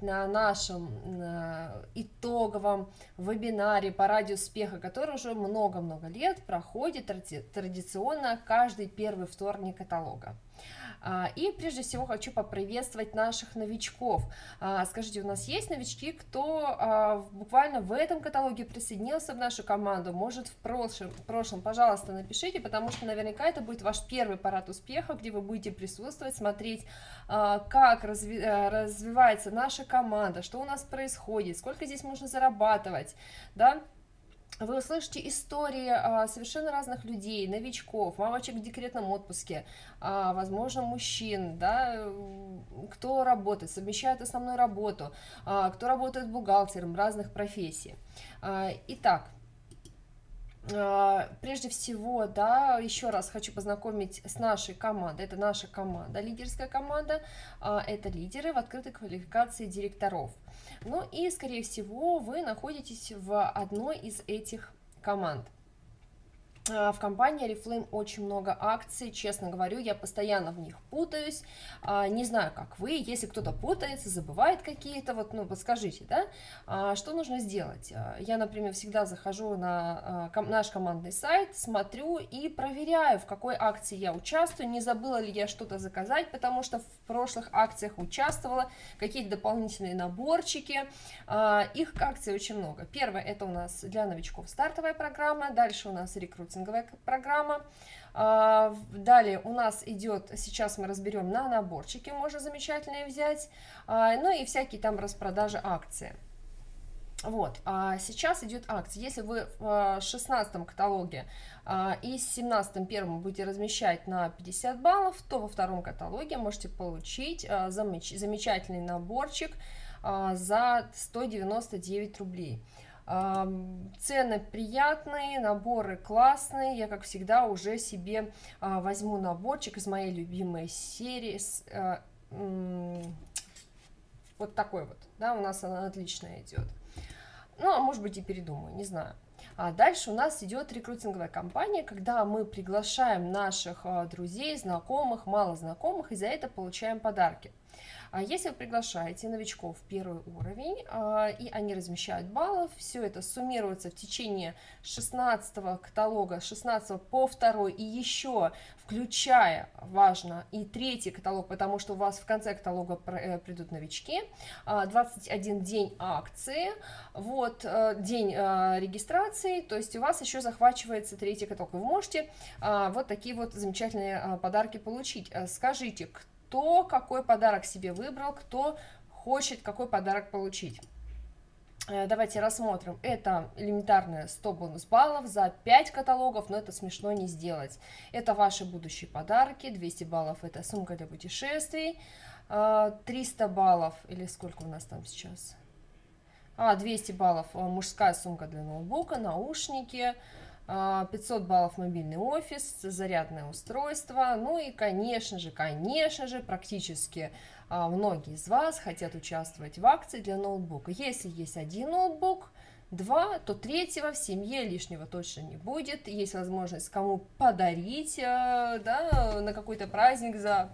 на нашем итоговом вебинаре по радио успеха, который уже много-много лет проходит традиционно каждый первый вторник каталога. А, и прежде всего хочу поприветствовать наших новичков. А, скажите, у нас есть новички, кто а, буквально в этом каталоге присоединился в нашу команду? Может, в прошлом, в прошлом, пожалуйста, напишите, потому что наверняка это будет ваш первый парад успеха, где вы будете присутствовать, смотреть, как разви развивается наша команда, что у нас происходит, сколько здесь можно зарабатывать, да, вы услышите истории а, совершенно разных людей, новичков, мамочек в декретном отпуске, а, возможно, мужчин, да, кто работает, совмещает основную работу, а, кто работает бухгалтером разных профессий. А, итак, прежде всего, да, еще раз хочу познакомить с нашей командой. Это наша команда, лидерская команда. Это лидеры в открытой квалификации директоров. Ну и, скорее всего, вы находитесь в одной из этих команд. А, в компании Oriflame очень много акций, честно говорю, я постоянно в них путаюсь, а, не знаю, как вы, если кто-то путается, забывает какие-то, вот, ну, подскажите, да, а, что нужно сделать? Я, например, всегда захожу на наш командный сайт, смотрю и проверяю, в какой акции я участвую, не забыла ли я что-то заказать, потому что в прошлых акциях участвовала, какие-то дополнительные наборчики, их акций очень много. Первое, это у нас для новичков стартовая программа, дальше у нас рекрут маркетинговая программа. А, далее у нас идет, сейчас мы разберем на наборчики, можно замечательные взять, а, ну и всякие там распродажи акции. Вот, а сейчас идет акция. Если вы в 16 каталоге и с 17 первым будете размещать на 50 баллов, то во втором каталоге можете получить замечательный наборчик за 199 рублей. Цены приятные, наборы классные. Я, как всегда, уже себе а, возьму наборчик из моей любимой серии. А, вот такой вот, да, у нас она отличная идет. Ну, а может быть и передумаю, не знаю. А дальше у нас идет рекрутинговая кампания, когда мы приглашаем наших а, друзей, знакомых, мало знакомых, и за это получаем подарки. А если вы приглашаете новичков в первый уровень, а, и они размещают баллов, все это суммируется в течение 16 каталога, 16 по 2 и еще включая, важно, и третий каталог, потому что у вас в конце каталога э, придут новички, 21 а, день акции, вот, э, день э, регистрации, то есть у вас еще захвачивается третий каталог. Вы можете вот такие вот замечательные подарки получить. Скажите, кто кто какой подарок себе выбрал, кто хочет какой подарок получить. Э, давайте рассмотрим. Это элементарные 100 бонус баллов за 5 каталогов, но это смешно не сделать. Это ваши будущие подарки. 200 баллов это сумка для путешествий. 300 э, баллов, или сколько у нас там сейчас? А, 200 баллов э, мужская сумка для ноутбука, наушники, 500 а, баллов мобильный офис, зарядное устройство, ну и, конечно же, конечно же, практически а, многие из вас хотят участвовать в акции для ноутбука. Если есть один ноутбук, два, то третьего в семье лишнего точно не будет. Есть возможность кому подарить а, да, на какой-то праздник за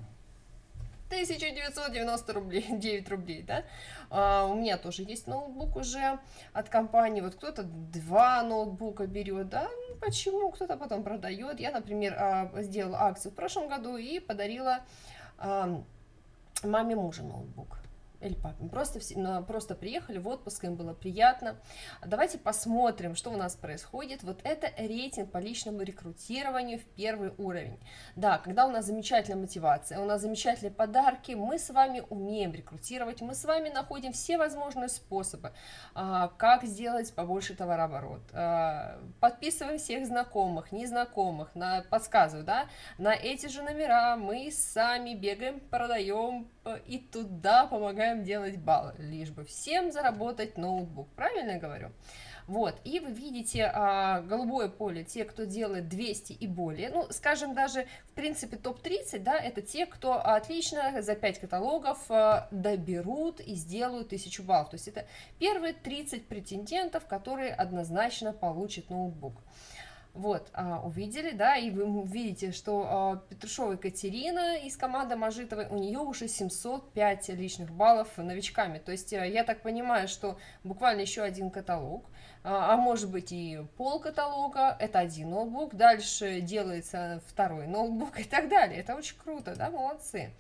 1990 рублей, 9 рублей, да. А, у меня тоже есть ноутбук уже от компании, вот кто-то два ноутбука берет, да, ну, почему, кто-то потом продает. Я, например, а, сделала акцию в прошлом году и подарила а, маме мужа ноутбук или папе. Просто, все, просто приехали в отпуск, им было приятно. Давайте посмотрим, что у нас происходит. Вот это рейтинг по личному рекрутированию в первый уровень. Да, когда у нас замечательная мотивация, у нас замечательные подарки, мы с вами умеем рекрутировать, мы с вами находим все возможные способы, а, как сделать побольше товарооборот. А, подписываем всех знакомых, незнакомых, на, подсказываю, да, на эти же номера мы сами бегаем, продаем и туда помогаем продолжаем делать баллы, лишь бы всем заработать ноутбук. Правильно я говорю? Вот, и вы видите а, голубое поле, те, кто делает 200 и более, ну, скажем, даже, в принципе, топ-30, да, это те, кто отлично за 5 каталогов а, доберут и сделают 1000 баллов, то есть это первые 30 претендентов, которые однозначно получат ноутбук. Вот, а, увидели, да, и вы видите, что а, Петрушова Екатерина из команды Мажитовой, у нее уже 705 личных баллов новичками. То есть я так понимаю, что буквально еще один каталог, а, а может быть и пол каталога, это один ноутбук, дальше делается второй ноутбук и так далее. Это очень круто, да, молодцы.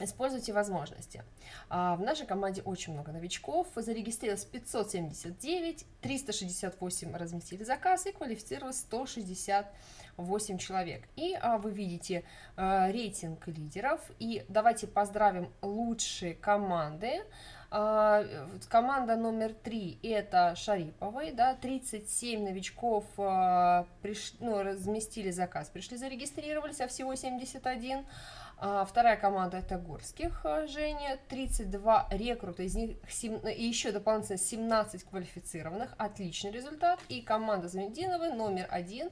Используйте возможности. А, в нашей команде очень много новичков. Зарегистрировалось 579, 368 разместили заказ и квалифицировалось 168 человек. И а, вы видите а, рейтинг лидеров. И давайте поздравим лучшие команды. Команда номер три это Шариповой, да, 37 новичков приш, ну, разместили заказ, пришли, зарегистрировались, а всего 71. А, вторая команда это Горских а, Женя, 32 рекрута, из них 7, и еще дополнительно 17 квалифицированных, отличный результат. И команда Замединовой номер один,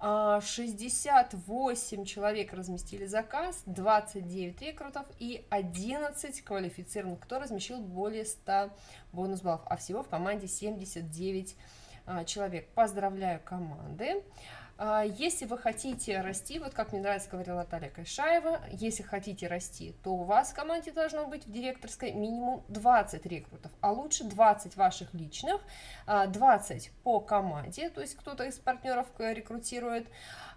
68 а, человек разместили заказ, 29 рекрутов и 11 квалифицированных, кто размещил более 100 бонус баллов, а всего в команде 79 человек. Поздравляю команды. А, если вы хотите расти, вот как мне нравится, говорила Наталья Кайшаева, если хотите расти, то у вас в команде должно быть в директорской минимум 20 рекрутов, а лучше 20 ваших личных, 20 а, по команде, то есть кто-то из партнеров рекрутирует.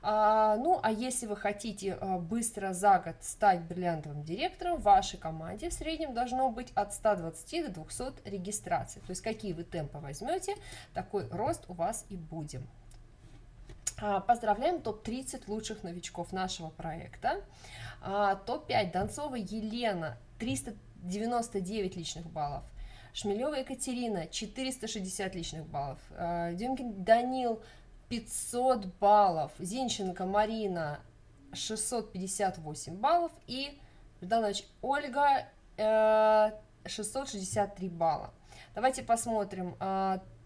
А, ну, а если вы хотите быстро за год стать бриллиантовым директором, в вашей команде в среднем должно быть от 120 до 200 регистраций. То есть какие вы темпы возьмете, такой рост у вас и будем. А, поздравляем топ-30 лучших новичков нашего проекта. А, топ-5 Донцова Елена 399 личных баллов. Шмелева Екатерина 460 личных баллов. А, Дюмкин Данил 500 баллов. Зинченко Марина 658 баллов. И Жданович Ольга 663 э, балла. Давайте посмотрим.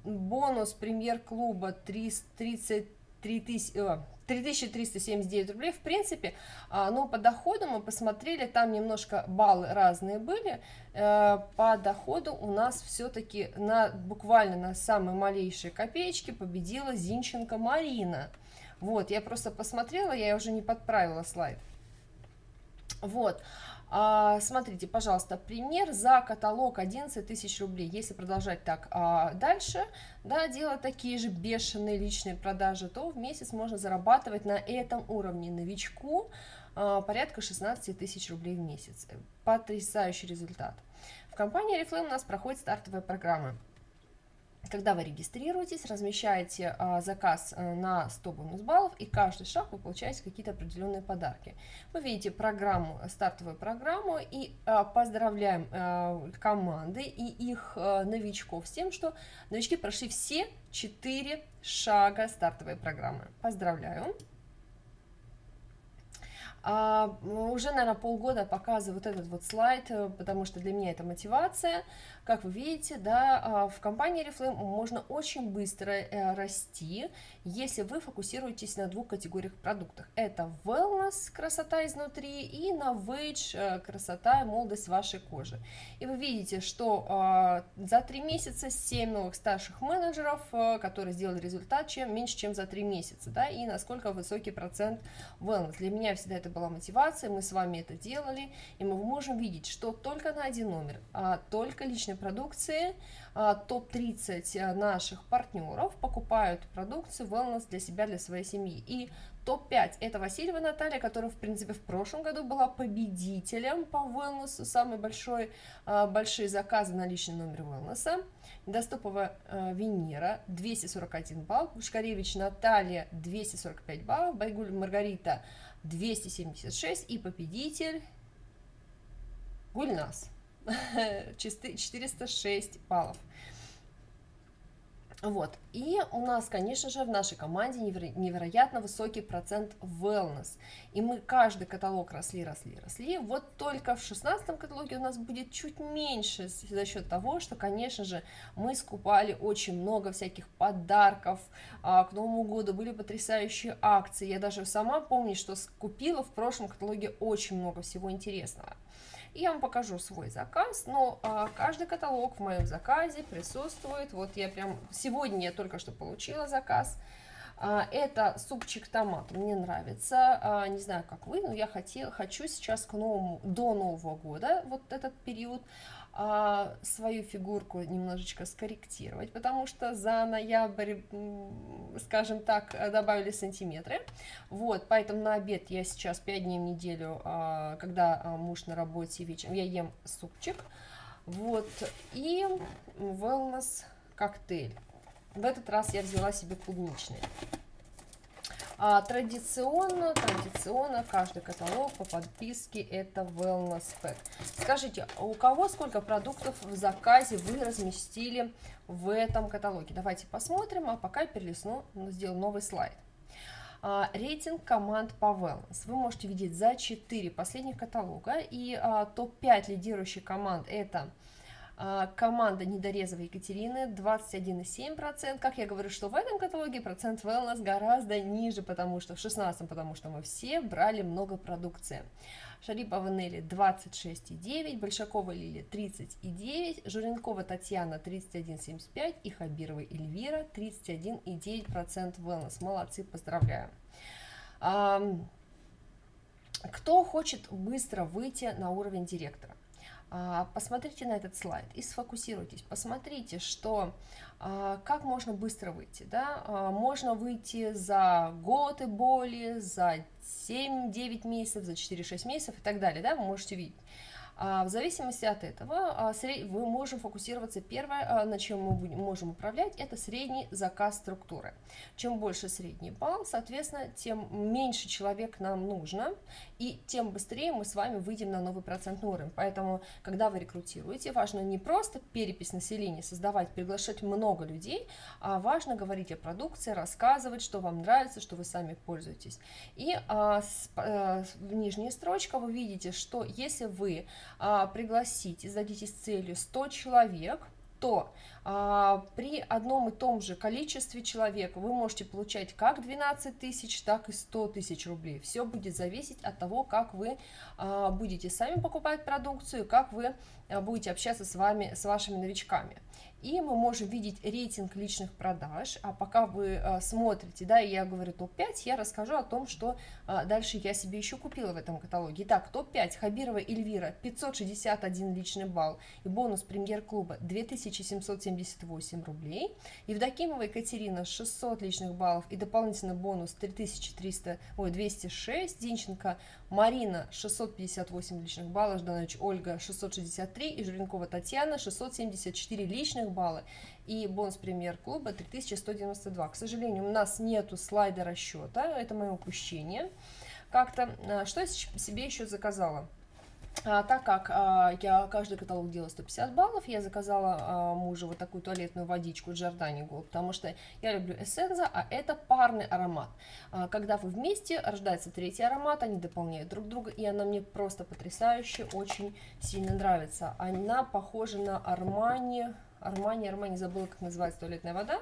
Бонус премьер-клуба 30 3000, 3379 рублей, в принципе, а, но по доходу мы посмотрели, там немножко баллы разные были, э, по доходу у нас все-таки на, буквально на самой малейшей копеечке победила Зинченко Марина. Вот, я просто посмотрела, я уже не подправила слайд. Вот, смотрите, пожалуйста, пример за каталог 11 тысяч рублей. Если продолжать так а, дальше, да, делать такие же бешеные личные продажи, то в месяц можно зарабатывать на этом уровне новичку а, порядка 16 тысяч рублей в месяц. Потрясающий результат. В компании Reflame у нас проходит стартовая программа. Когда вы регистрируетесь, размещаете а, заказ а, на 100 бонус баллов, и каждый шаг вы получаете какие-то определенные подарки. Вы видите программу, стартовую программу, и а, поздравляем а, команды и их а, новичков с тем, что новички прошли все 4 шага стартовой программы. Поздравляю! А, уже, наверное, полгода показываю вот этот вот слайд, э, потому что для меня это мотивация. Как вы видите, да, а, в компании Reflame можно очень быстро э, расти, если вы фокусируетесь на двух категориях продуктов. Это wellness, красота изнутри, и на wage, э, красота и молодость вашей кожи. И вы видите, что а, за три месяца 7 новых старших менеджеров, которые сделали результат, чем меньше, чем за три месяца, да, и насколько высокий процент wellness. Для меня всегда это была мотивация, мы с вами это делали, и мы можем видеть, что только на один номер, а только личной продукции, а, топ-30 наших партнеров покупают продукцию wellness для себя, для своей семьи. И топ-5 это Васильева Наталья, которая, в принципе, в прошлом году была победителем по wellness, самый большой, а, большие заказы на личный номер wellness. Доступова э, Венера 241 балл, Пушкаревич Наталья 245 баллов, Байгуль Маргарита 276 и победитель Гульнас 406 баллов. Вот. И у нас, конечно же, в нашей команде неверо- невероятно высокий процент wellness. И мы каждый каталог росли, росли, росли. Вот только в шестнадцатом каталоге у нас будет чуть меньше за счет того, что, конечно же, мы скупали очень много всяких подарков. А, к Новому году были потрясающие акции. Я даже сама помню, что скупила в прошлом каталоге очень много всего интересного. Я вам покажу свой заказ, но а, каждый каталог в моем заказе присутствует. Вот я прям сегодня я только что получила заказ. А, это супчик томат, мне нравится, а, не знаю, как вы, но я хотел, хочу сейчас к новому, до Нового года, вот этот период, а, свою фигурку немножечко скорректировать, потому что за ноябрь, скажем так, добавили сантиметры. Вот, поэтому на обед я сейчас 5 дней в неделю, а, когда а, муж на работе вечером, я ем супчик. Вот, и wellness коктейль. В этот раз я взяла себе клубничный. А, традиционно, традиционно каждый каталог по подписке это Wellness Pack. Скажите, у кого сколько продуктов в заказе вы разместили в этом каталоге? Давайте посмотрим, а пока я перелистну, сделаю новый слайд. А, рейтинг команд по Wellness. Вы можете видеть за 4 последних каталога. И а, топ-5 лидирующих команд это а, команда Недорезовой Екатерины 21,7%. Как я говорю, что в этом каталоге процент wellness гораздо ниже, потому что в 16 потому что мы все брали много продукции. Шарипова Нелли 26,9, Большакова Лили 30,9, Журенкова Татьяна 31,75 и Хабирова Эльвира 31,9% wellness. Молодцы, поздравляю. Кто хочет быстро выйти на уровень директора? А, посмотрите на этот слайд и сфокусируйтесь, посмотрите, что а, как можно быстро выйти, да, а, можно выйти за год и более, за 7-9 месяцев, за 4-6 месяцев и так далее, да, вы можете видеть. В зависимости от этого мы можем фокусироваться. Первое, на чем мы можем управлять, это средний заказ структуры. Чем больше средний балл, соответственно, тем меньше человек нам нужно, и тем быстрее мы с вами выйдем на новый процентный уровень. Поэтому, когда вы рекрутируете, важно не просто перепись населения создавать, приглашать много людей, а важно говорить о продукции, рассказывать, что вам нравится, что вы сами пользуетесь. И а, с, а, нижняя строчка, вы видите, что если вы а, пригласить и зададитесь целью 100 человек, то а, при одном и том же количестве человек вы можете получать как 12 тысяч, так и 100 тысяч рублей. Все будет зависеть от того, как вы а, будете сами покупать продукцию, как вы а, будете общаться с вами, с вашими новичками и мы можем видеть рейтинг личных продаж, а пока вы а, смотрите, да, и я говорю топ-5, я расскажу о том, что а, дальше я себе еще купила в этом каталоге. Итак, топ-5, Хабирова Эльвира, 561 личный балл, и бонус премьер-клуба 2778 рублей, Евдокимова Екатерина 600 личных баллов. И дополнительный бонус 3300, ой, 206, Динченко Марина 658 личных баллов, Жданович Ольга 663 и Журенкова Татьяна 674 личных балла и бонус премьер-клуба 3192. К сожалению, у нас нету слайда расчета, это мое упущение. Как-то, а, что я себе еще заказала? А, так как а, я каждый каталог делала 150 баллов, я заказала а, мужу вот такую туалетную водичку Giordani Gold, потому что я люблю эссенза, а это парный аромат. А, когда вы вместе, рождается третий аромат, они дополняют друг друга, и она мне просто потрясающе, очень сильно нравится. Она похожа на Armani, Армани, Армани, забыла, как называется туалетная вода.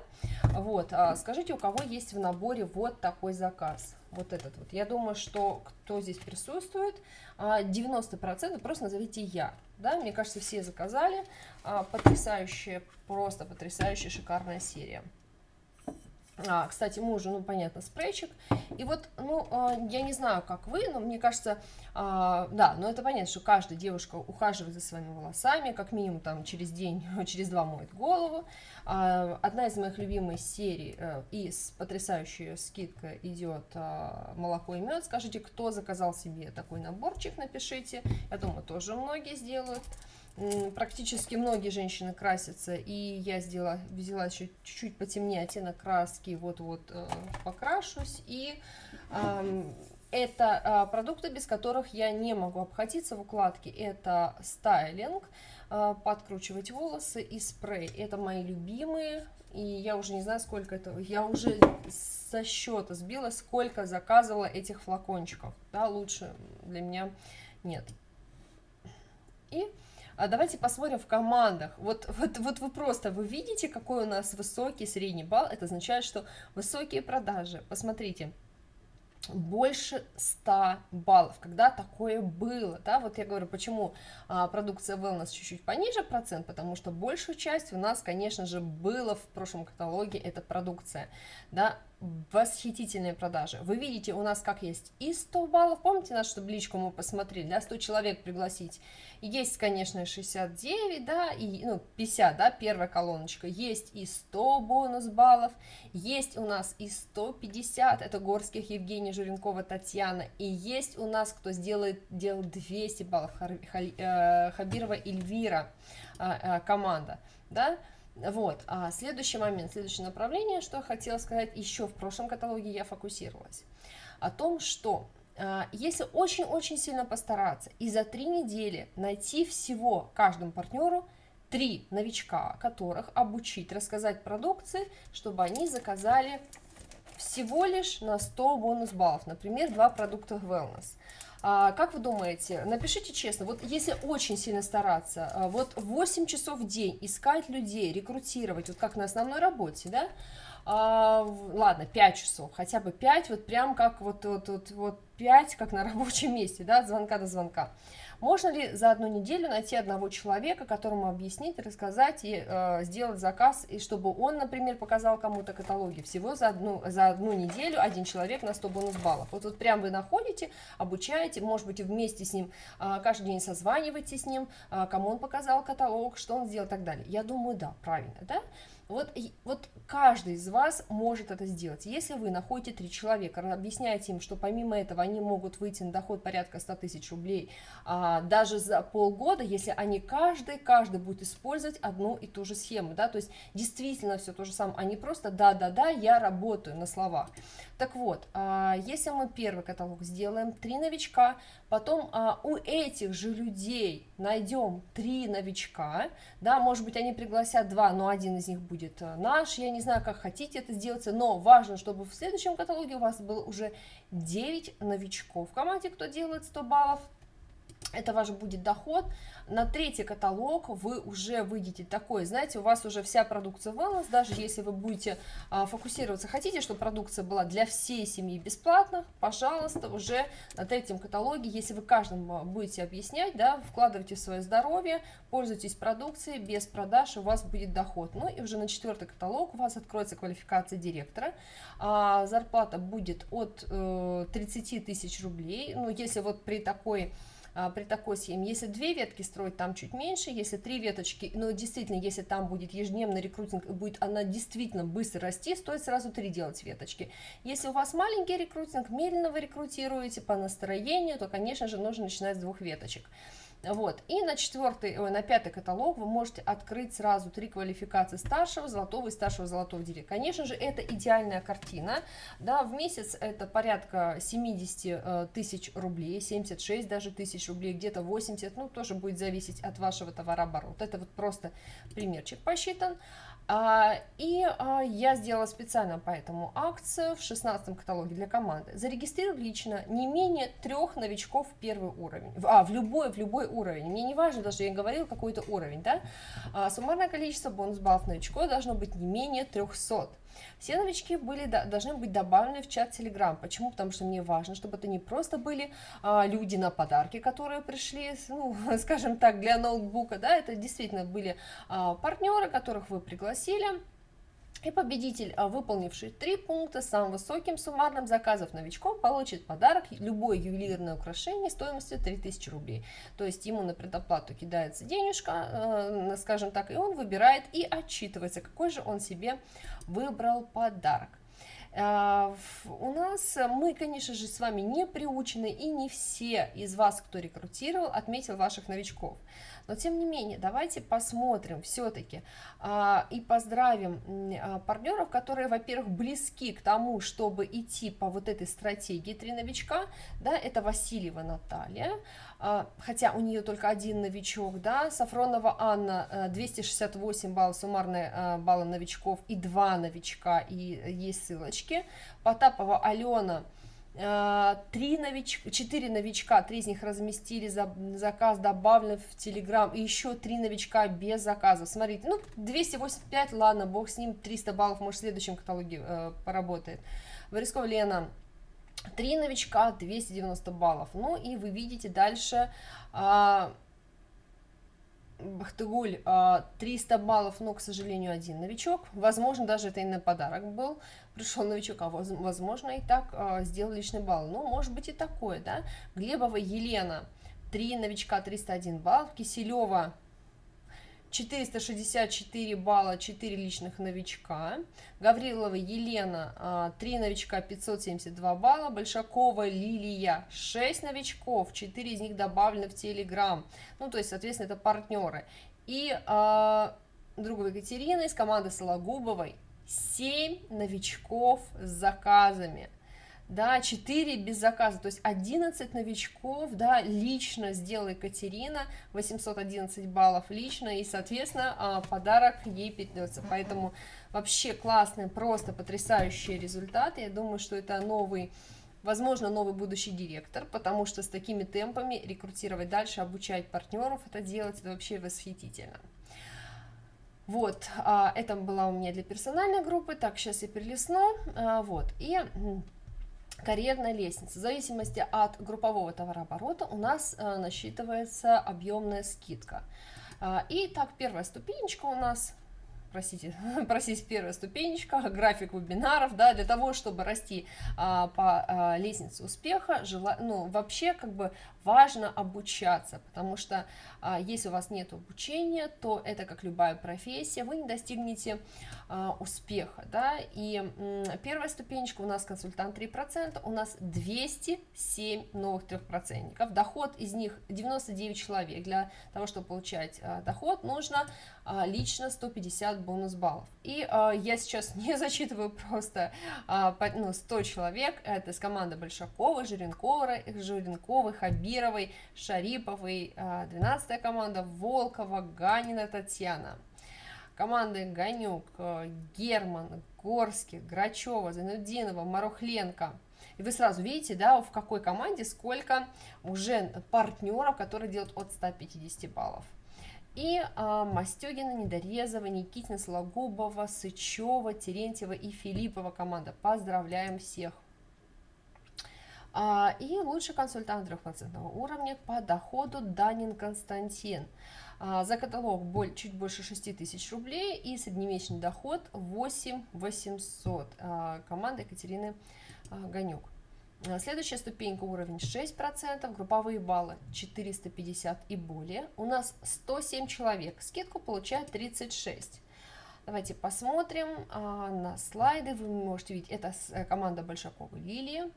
Вот, а скажите, у кого есть в наборе вот такой заказ? Вот этот вот. Я думаю, что кто здесь присутствует, 90% а, просто назовите я. Да, мне кажется, все заказали. А, потрясающая, просто потрясающая, шикарная серия. А, кстати, мужу, ну, понятно, спрейчик. И вот, ну, а, я не знаю, как вы, но мне кажется, а, да, но это понятно, что каждая девушка ухаживает за своими волосами, как минимум там через день, через два моет голову. А, одна из моих любимых серий а, и с потрясающей скидкой идет молоко и мед. Скажите, кто заказал себе такой наборчик, напишите. Я думаю, тоже многие сделают практически многие женщины красятся, и я сделала, взяла еще чуть-чуть потемнее оттенок краски, вот-вот э, покрашусь, и э, это э, продукты, без которых я не могу обходиться в укладке, это стайлинг, э, подкручивать волосы и спрей, это мои любимые, и я уже не знаю, сколько это, я уже со счета сбила, сколько заказывала этих флакончиков, да, лучше для меня нет. И давайте посмотрим в командах. Вот, вот, вот вы просто, вы видите, какой у нас высокий средний балл, это означает, что высокие продажи. Посмотрите, больше 100 баллов, когда такое было, да, вот я говорю, почему а, продукция wellness чуть-чуть пониже процент, потому что большую часть у нас, конечно же, было в прошлом каталоге эта продукция, да, восхитительные продажи. Вы видите, у нас как есть и 100 баллов, помните нашу табличку мы посмотрели, да, 100 человек пригласить. Есть, конечно, 69, да, и, ну, 50, да, первая колоночка. Есть и 100 бонус баллов, есть у нас и 150, это Горских Евгений Журенкова Татьяна, и есть у нас, кто сделает, делает 200 баллов, э, Хабирова Эльвира, а, а, команда, да, вот, а следующий момент, следующее направление, что я хотела сказать, еще в прошлом каталоге я фокусировалась, о том, что а, если очень-очень сильно постараться и за три недели найти всего каждому партнеру три новичка, которых обучить, рассказать продукции, чтобы они заказали всего лишь на 100 бонус баллов, например, два продукта Wellness. А, как вы думаете, напишите честно, вот если очень сильно стараться, а, вот 8 часов в день искать людей, рекрутировать, вот как на основной работе, да, а, ладно, 5 часов, хотя бы 5, вот прям как вот, вот, вот, вот 5, как на рабочем месте, да, от звонка до звонка. Можно ли за одну неделю найти одного человека, которому объяснить, рассказать и э, сделать заказ, и чтобы он, например, показал кому-то каталоги? Всего за одну, за одну неделю один человек на 100 бонус баллов. Вот, вот прям вы находите, обучаете, может быть, вместе с ним э, каждый день созваниваетесь с ним, э, кому он показал каталог, что он сделал и так далее. Я думаю, да, правильно, да? Вот, вот каждый из вас может это сделать. Если вы находите три человека, объясняете им, что помимо этого они могут выйти на доход порядка 100 тысяч рублей а, даже за полгода, если они каждый, каждый будет использовать одну и ту же схему, да, то есть действительно все то же самое, а не просто да-да-да, я работаю на словах. Так вот, а, если мы первый каталог сделаем, три новичка, потом а, у этих же людей найдем три новичка, да, может быть, они пригласят два, но один из них будет а, наш, я не знаю, как хотите это сделать, но важно, чтобы в следующем каталоге у вас было уже 9 новичков в команде, кто делает 100 баллов, это ваш будет доход. На третий каталог вы уже выйдете такой, знаете, у вас уже вся продукция wellness, даже если вы будете а, фокусироваться, хотите, чтобы продукция была для всей семьи бесплатно, пожалуйста, уже на третьем каталоге, если вы каждому будете объяснять, да, вкладывайте в свое здоровье, пользуйтесь продукцией, без продаж у вас будет доход. Ну и уже на четвертый каталог у вас откроется квалификация директора, а, зарплата будет от э, 30 тысяч рублей, ну если вот при такой а, при такой схеме. Если две ветки строить, там чуть меньше, если три веточки, но действительно, если там будет ежедневный рекрутинг, будет она действительно быстро расти, стоит сразу три делать веточки. Если у вас маленький рекрутинг, медленно вы рекрутируете по настроению, то, конечно же, нужно начинать с двух веточек. Вот. И на четвертый, на пятый каталог вы можете открыть сразу три квалификации старшего, золотого и старшего золотого директора. Конечно же, это идеальная картина. Да, в месяц это порядка 70 э, тысяч рублей, 76 даже тысяч рублей, где-то 80, ну, тоже будет зависеть от вашего товарооборота. Это вот просто примерчик посчитан. А, и а, я сделала специально поэтому акцию в 16 каталоге для команды. Зарегистрировали лично не менее трех новичков в первый уровень. А, в любой, в любой уровень. Мне не важно, даже я говорила какой-то уровень, да. А, суммарное количество бонус баллов новичков должно быть не менее 300. Все новички были, должны быть добавлены в чат Telegram. Почему? Потому что мне важно, чтобы это не просто были а, люди на подарки, которые пришли, ну, скажем так, для ноутбука, да, это действительно были а, партнеры, которых вы пригласили, и победитель, а, выполнивший три пункта с самым высоким суммарным заказов новичком, получит подарок любое ювелирное украшение стоимостью 3000 рублей. То есть ему на предоплату кидается денежка, э, скажем так, и он выбирает и отчитывается, какой же он себе выбрал подарок. А, у нас мы, конечно же, с вами не приучены, и не все из вас, кто рекрутировал, отметил ваших новичков. Но тем не менее, давайте посмотрим все-таки а, и поздравим а, партнеров, которые, во-первых, близки к тому, чтобы идти по вот этой стратегии три новичка. Да, это Васильева Наталья, а, хотя у нее только один новичок, да, Сафронова Анна 268 баллов, суммарные баллы новичков и два новичка, и есть ссылочки. Потапова Алена три новичка, четыре новичка, три из них разместили за заказ, добавлен в Телеграм, и еще три новичка без заказа. Смотрите, ну, 285, ладно, бог с ним, 300 баллов, может, в следующем каталоге э, поработает. Варискова Лена, три новичка, 290 баллов. Ну, и вы видите дальше... Э, Бахтыгуль 300 баллов, но, к сожалению, один новичок. Возможно, даже это и на подарок был. Пришел новичок, а возможно, и так сделал личный балл. Ну, может быть и такое, да. Глебова Елена, 3 новичка, 301 балл. Киселева 464 балла, 4 личных новичка. Гаврилова Елена, 3 новичка, 572 балла. Большакова Лилия, 6 новичков, 4 из них добавлены в Телеграм. Ну, то есть, соответственно, это партнеры. И э, другой Екатерина из команды Сологубовой, 7 новичков с заказами да, 4 без заказа, то есть 11 новичков, да, лично сделала Екатерина, 811 баллов лично, и, соответственно, а, подарок ей придется, поэтому вообще классные, просто потрясающие результаты, я думаю, что это новый возможно, новый будущий директор, потому что с такими темпами рекрутировать дальше, обучать партнеров это делать, это вообще восхитительно. Вот, а, это была у меня для персональной группы, так, сейчас я перелесну, а, вот, и карьерная лестница. В зависимости от группового товарооборота у нас э, насчитывается объемная скидка. Э, и так, первая ступенечка у нас простите, простите, первая ступенечка, график вебинаров, да, для того, чтобы расти а, по а, лестнице успеха, жела, ну, вообще, как бы, важно обучаться, потому что а, если у вас нет обучения, то это как любая профессия, вы не достигнете а, успеха, да, и первая ступенечка у нас консультант 3%, у нас 207 новых трехпроцентников, доход из них 99 человек, для того, чтобы получать а, доход, нужно а, лично 150 бонус баллов, и а, я сейчас не зачитываю просто а, ну, 100 человек, это с команды Большакова, Жиренкова, Жиренковой, Хабировой, Шариповой, 12 команда, Волкова, Ганина, Татьяна, команды Ганюк, э, Герман, Горских, Грачева, Зайнудинова, Марухленко. И вы сразу видите, да, в какой команде сколько уже партнеров, которые делают от 150 баллов. И а, Мастегина, Недорезова, Никитина, Сологубова, Сычева, Терентьева и Филиппова команда. Поздравляем всех! А, и лучший консультант 3% уровня по доходу Данин Константин. А, за каталог чуть больше 6 тысяч рублей и среднемесячный доход 8 800. А, команда Екатерины Ганюк. Следующая ступенька уровень 6%, групповые баллы 450 и более. У нас 107 человек, скидку получает 36. Давайте посмотрим на слайды. Вы можете видеть, это э, команда Большакова Лилия,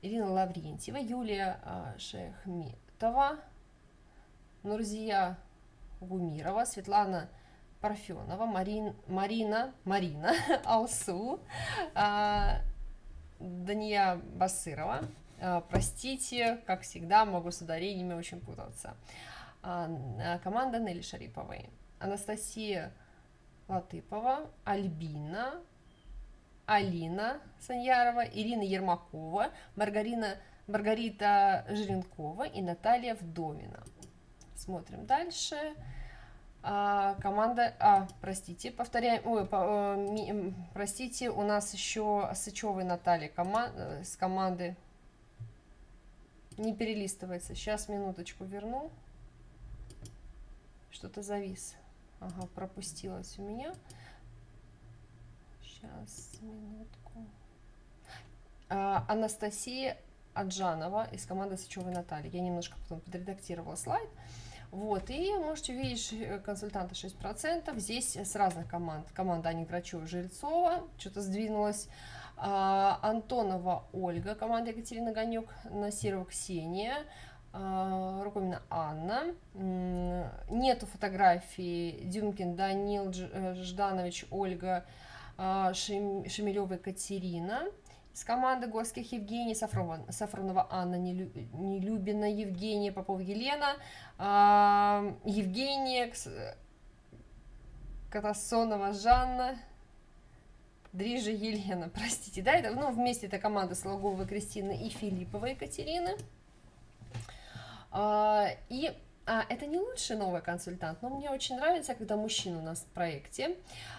Ирина Лаврентьева, Юлия а, Шехметова, Нурзия Гумирова, Светлана Парфенова, Марин, Марина, Марина Алсу, а, Дания Басырова. А, простите, как всегда, могу с ударениями очень путаться. Команда Нелли Шариповой. Анастасия Латыпова, Альбина, Алина Саньярова, Ирина Ермакова, Маргарина, Маргарита Жиренкова и Наталья Вдовина. Смотрим дальше. А, команда, а, простите, повторяем, ой, по, ми, простите, у нас еще Сычевой Наталья кома, э, с команды не перелистывается. Сейчас минуточку верну. Что-то завис. Ага, пропустилось у меня. Сейчас, минутку. А, Анастасия Аджанова из команды Сычевой Натальи. Я немножко потом подредактировала слайд. Вот, и можете увидеть э, консультанта 6%. Здесь с разных команд. Команда Ани Грачева, Жильцова, что-то сдвинулось. А, Антонова Ольга, команда Екатерина Ганюк, Насирова Ксения, а, Рукомина Анна. Нету фотографии Дюмкин Данил э, Жданович Ольга а, Шемелева Екатерина. С команды Горских Евгений, Сафронова, Сафронова Анна, Нелюбина Евгения, Попова Елена, э, Евгения, Катасонова Жанна, Дрижа Елена, простите, да, это, ну, вместе это команда Сологова Кристины и Филиппова Екатерины. Э, и а, это не лучший новый консультант, но мне очень нравится, когда мужчина у нас в проекте.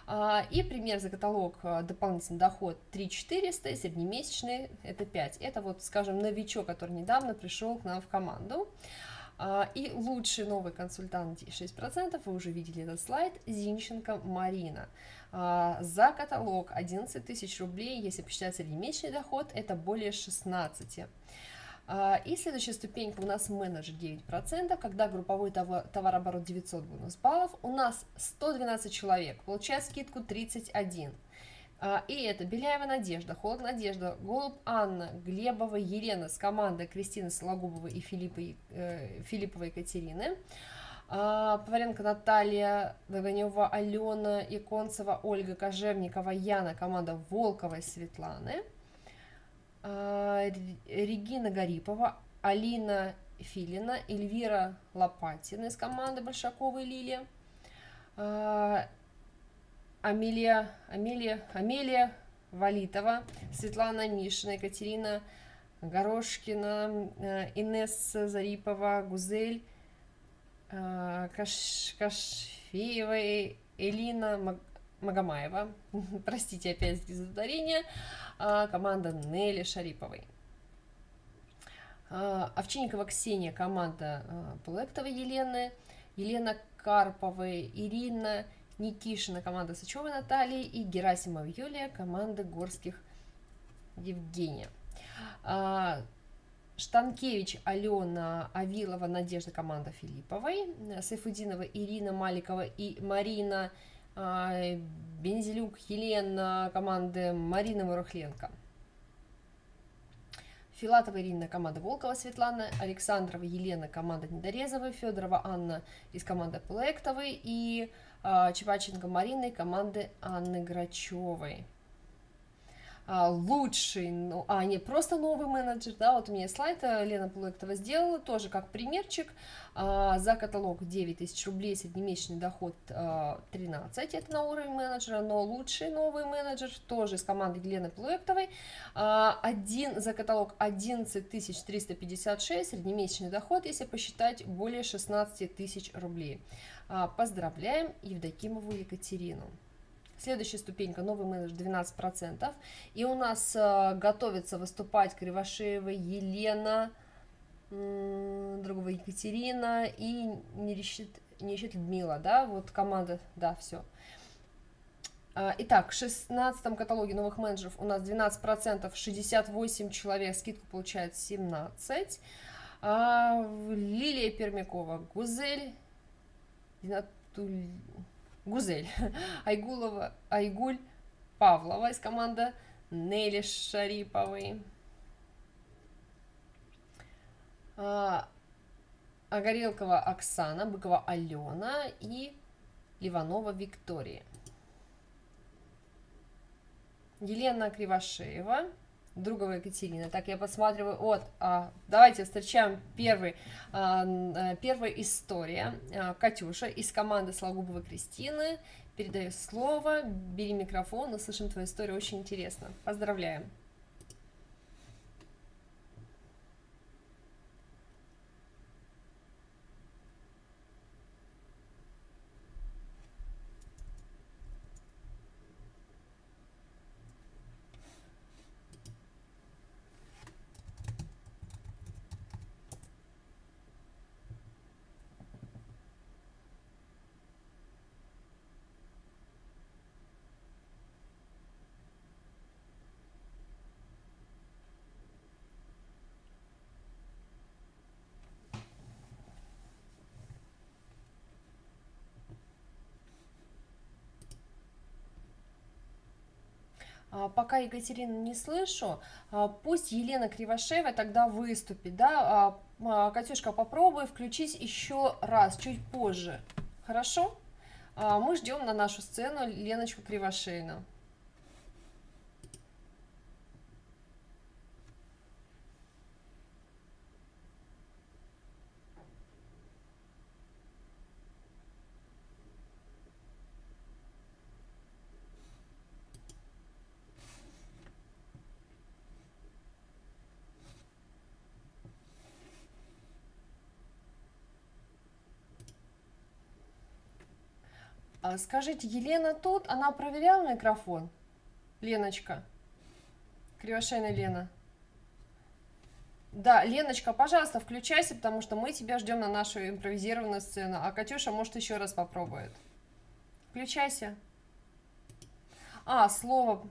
А, и пример за каталог а, дополнительный доход 3 400, среднемесячный это 5. Это вот, скажем, новичок, который недавно пришел к нам в команду. А, и лучший новый консультант 6%, вы уже видели этот слайд, Зинченко Марина. А, за каталог 11 тысяч рублей, если посчитать среднемесячный доход, это более 16. А, и следующая ступенька у нас менеджер 9%, когда групповой товар, товарооборот 900 бонус баллов, у нас 112 человек, получает скидку 31. А, и это Беляева Надежда, Холод Надежда, Голуб Анна, Глебова Елена с командой Кристины Сологубовой и Филиппа, э, Филиппова Екатерины. А, Поваренко Наталья, Догонева Алена, Иконцева Ольга, Кожевникова Яна, команда Волковой Светланы. А, Регина Гарипова, Алина Филина, Эльвира Лопатина из команды Большаковой Лилия. Амелия, Амелия, Амелия Валитова, Светлана Мишина, Екатерина Горошкина, э, Инесса Зарипова, Гузель э, Каш, Кашфеева, Элина Магомаева, простите опять без ударения, э, команда Нелли Шариповой. Овчинникова Ксения, команда Плектовой Елены, Елена Карповой, Ирина Никишина, команда Сычевой Натальи и Герасимова Юлия, команда Горских Евгения. А, Штанкевич, Алена, Авилова, Надежда, команда Филипповой, Сайфудинова, Ирина Маликова и Марина, а, Бензелюк, Елена, команды Марина Мурухленко. Филатова Ирина, команда Волкова Светлана, Александрова Елена, команда Недорезовой, Федорова Анна из команды Плектовой и а, Чепаченко Марины команды Анны Грачевой. А, лучший, ну, а не просто новый менеджер, да, вот у меня слайд э, Лена Плуэктова сделала, тоже как примерчик, а, за каталог 9 тысяч рублей, среднемесячный доход 13, это на уровень менеджера, но лучший новый менеджер тоже из команды Елены Плуэктовой, один, за каталог 11 тысяч 356, среднемесячный доход, если посчитать, более 16 тысяч рублей. А, поздравляем Евдокимову Екатерину. Следующая ступенька, новый менеджер 12%. И у нас э, готовится выступать Кривошеева Елена, другого Екатерина и не решит, не решит Людмила, да, вот команда, да, все. А, итак, в 16 каталоге новых менеджеров у нас 12%, 68 человек, скидку получает 17. А, Лилия Пермякова, Гузель Зинатуль... Гузель, Айгулова, Айгуль Павлова из команды Нелли Шариповой. А, Огорелкова Оксана, Быкова Алена и Ливанова Виктория. Елена Кривошеева, Другова Екатерина. Так, я посматриваю. Вот, а, давайте встречаем первый, а, э, первая история. А, Катюша из команды Слагубовой Кристины. Передаю слово, бери микрофон, услышим твою историю, очень интересно. Поздравляем. Пока Екатерину не слышу, а, пусть Елена Кривошеева тогда выступит, да, а, Катюшка, попробуй включить еще раз, чуть позже, хорошо? Мы ждем на нашу сцену Леночку Кривошеину. Скажите, Елена тут, она проверяла микрофон? Леночка. Кривошейная Лена. Да, Леночка, пожалуйста, включайся, потому что мы тебя ждем на нашу импровизированную сцену, а Катюша, может, еще раз попробует. Включайся. А, слово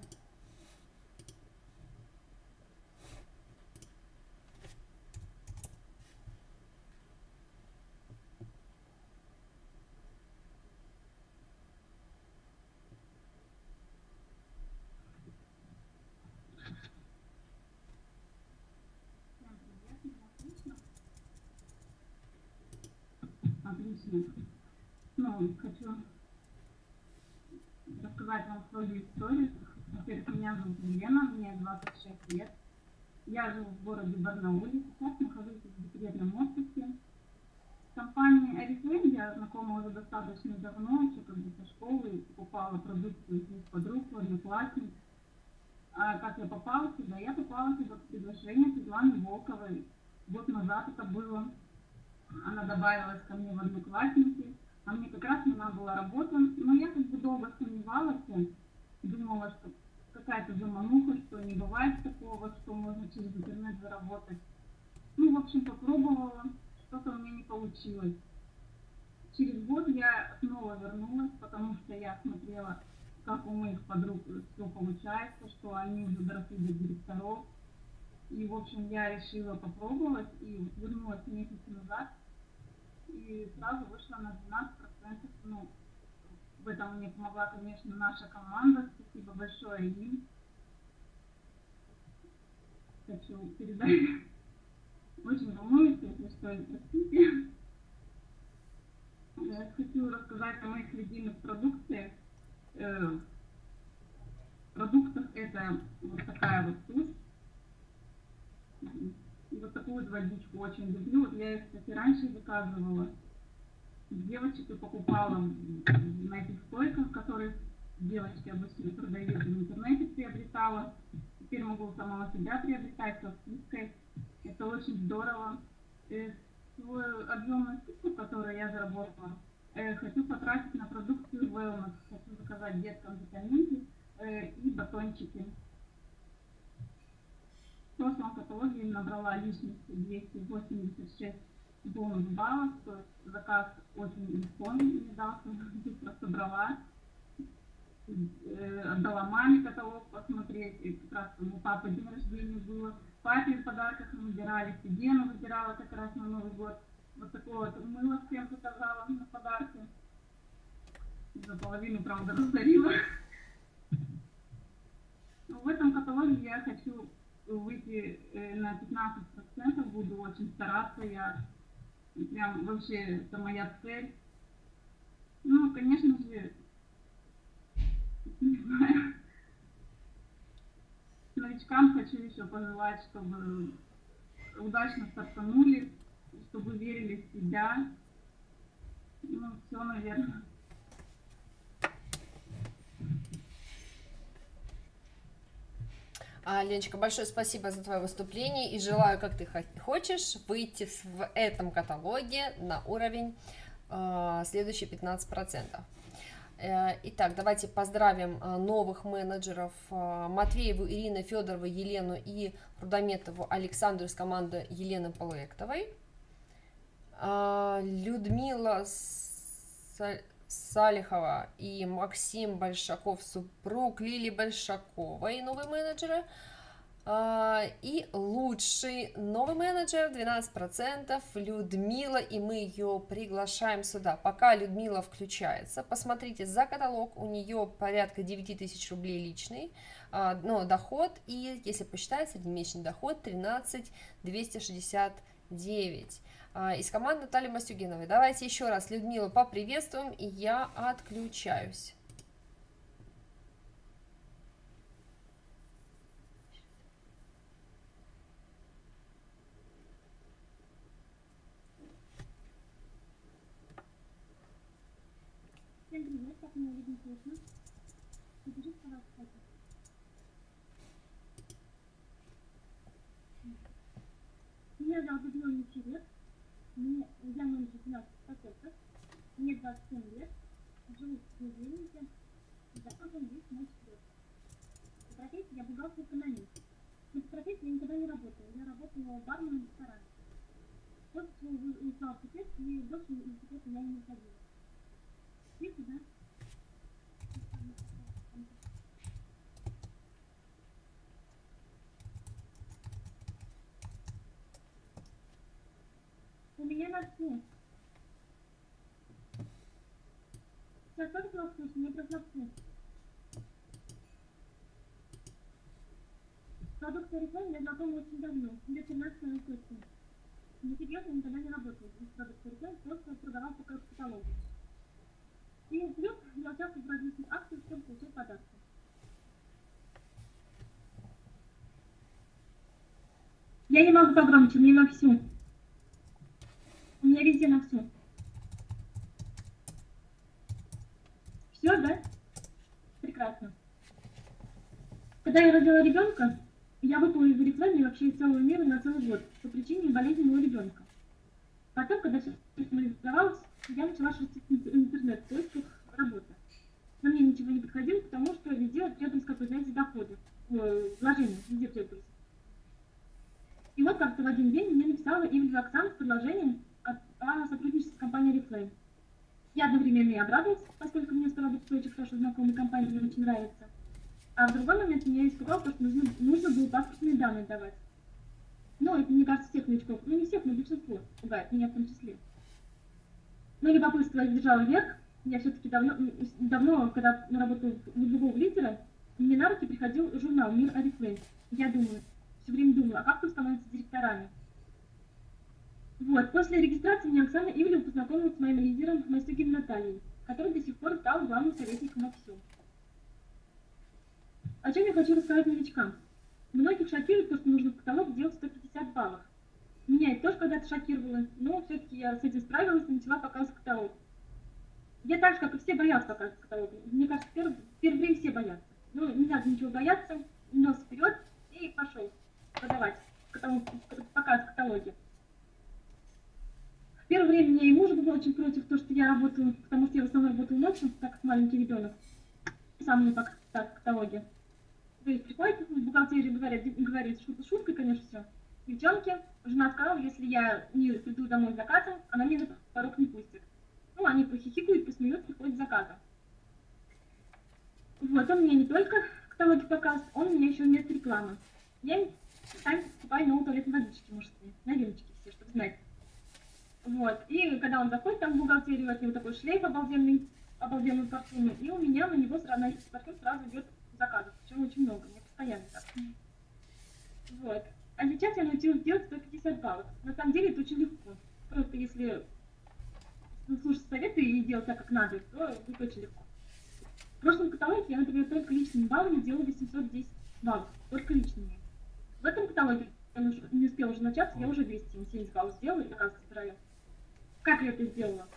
отлично. Ну, хочу рассказать вам свою историю. Во-первых, меня зовут Елена, мне 26 лет. Я живу в городе Барнауле, сейчас нахожусь в декретном отпуске. Компанией Oriflame я знакома уже достаточно давно, еще когда со школы покупала продукцию из подруг, одноклассниц. А как я попала сюда? Я попала сюда по приглашению Светланы Волковой. Год назад это было она добавилась ко мне в одноклассники, а мне как раз нужна была работа, но я как бы долго сомневалась, думала, что какая-то замануха, что не бывает такого, что можно через интернет заработать. Ну, в общем, попробовала, что-то у меня не получилось. Через год я снова вернулась, потому что я смотрела, как у моих подруг все получается, что они уже доросли до директоров. И, в общем, я решила попробовать и вернулась месяц назад и сразу вышла на 12%. Ну, в этом мне помогла, конечно, наша команда. Спасибо большое им. Хочу передать. Очень волнуюсь, если что, простите. Я хочу рассказать о моих любимых продукциях. Э, продуктах это вот такая вот тушь вот такую вот водичку очень люблю. Вот я их, кстати, раньше заказывала. Девочек и покупала на этих стойках, которые девочки обычно продают в интернете, приобретала. Теперь могу самого себя приобретать со скидкой. Это очень здорово. Э, свою объемную скидку, которую я заработала, э, хочу потратить на продукцию wellness. Хочу заказать деткам витаминки э, и батончики прошлом каталоге набрала лишних 286 бонус баллов, то есть заказ очень легко мне дался, быстро собрала. Отдала маме каталог посмотреть, и как раз у папы день рождения было. Папе в подарках мы выбирали, себе она выбирала как раз на Новый год. Вот такое вот мыло всем заказала на подарки. За половину, правда, раздарила. В этом каталоге я хочу выйти э, на 15% буду очень стараться. Я прям вообще это моя цель. Ну, конечно же. Новичкам хочу еще пожелать, чтобы удачно стартанули, чтобы верили в себя. Ну, все, наверное. Леночка, большое спасибо за твое выступление и желаю, как ты хочешь, выйти в этом каталоге на уровень э, следующие 15%. Э, итак, давайте поздравим э, новых менеджеров э, Матвееву, Ирину, Федорову, Елену и Рудометову Александру из команды Елены Полуэктовой. Людмила Салихова и Максим Большаков, супруг Лили Большаковой, новые менеджеры. А, и лучший новый менеджер 12% Людмила, и мы ее приглашаем сюда. Пока Людмила включается, посмотрите за каталог, у нее порядка 9 тысяч рублей личный, а, но доход, и если посчитать, среднемесячный доход 13 269. А, из команды Натальи Мастюгиновой. Давайте еще раз Людмилу поприветствуем, и я отключаюсь. Всем Мне, я менеджер финансовых процессов, мне 27 лет, живу в Княгинике, закончен весь мой четвертый. По профессии я бухгалтер-экономист. Без профессии я никогда не работала. Я работала барменом в ресторане. После чего узнал секрет, и больше на секрет я не уходила. Видите, да? На все. Сейчас тоже мне просто на все. Продукт Oriflame я знакома очень давно, лет 13 на точно. Но серьезно никогда не работала с продуктом Oriflame, просто продавал только в каталоге. И плюс я участвую в различных акциях, чтобы получать подарки. Я не могу погромче, мне на всю. Меня везде на всю. Все, да? Прекрасно. Когда я родила ребенка, я выпала из рекламе вообще из целого мира на целый год по причине болезни моего ребенка. Потом, когда все нормализовалось, я начала шерстить ин- интернет в поисках работы. Но мне ничего не подходило, потому что везде требовались, как вы знаете, доходы, э, вложения, везде требовались. И вот как-то в один день мне написала Ивлева Оксана с предложением о, о сотрудничестве с компанией Reflame. Я одновременно и обрадовалась, поскольку мне стала очень хорошо знакомой компания, мне очень нравится. А в другой момент меня испугало, потому что нужно, нужно было паспортные данные давать. Ну, это, мне кажется, всех новичков, ну не всех, но большинство пугает, меня в том числе. Но любопытство держало вверх. Я все-таки давно, давно, когда работала у другого лидера, мне на руки приходил журнал «Мир Арифлейм». Я думаю, все время думала, а как тут становятся директорами? Вот, после регистрации меня Оксана Ивлева познакомила с моим лидером Мастюгин Натальей, который до сих пор стал главным советником всем. О чем я хочу рассказать новичкам? Многих шокирует то, что нужно в каталог делать 150 баллов. Меня это тоже когда-то шокировало, но все-таки я с этим справилась и начала показывать каталог. Я так же, как и все, боялась показывать каталог. Мне кажется, в первое, в первое время все боятся. Ну, не надо ничего бояться, нос вперед и пошел продавать, каталог, показ каталоги. Первое время мне и муж был очень против, то, что я работаю, потому что я в основном работаю ночью, так как маленький ребенок. Сам мне пока так, каталоги. То есть приходит в бухгалтерию, говорят, говорит, шутка шуткой, конечно, все. Девчонки, жена сказала, если я не приду домой с заказом, она меня на порог не пустит. Ну, они похихикают, посмеются, ходят с заказом. Вот, он мне не только каталоги показ, он мне еще вместо рекламы. Я сами покупаю новые туалетные водички мужские, новиночки все, чтобы знать. Вот, и когда он заходит там в бухгалтерию, от него такой шлейф обалденный, обалденный парфюм, и у меня на него сразу, на этот парфюм сразу идет заказов, причем очень много, мне постоянно так. Вот. А сейчас я научилась делать 150 баллов. На самом деле это очень легко. Просто если слушать советы и делать так, как надо, то будет очень легко. В прошлом каталоге я, например, только личными баллами делала 810 баллов. Только личными. В этом каталоге я не успела уже начаться, я уже 270 баллов сделала и оказывается собираю. Как я это сделала?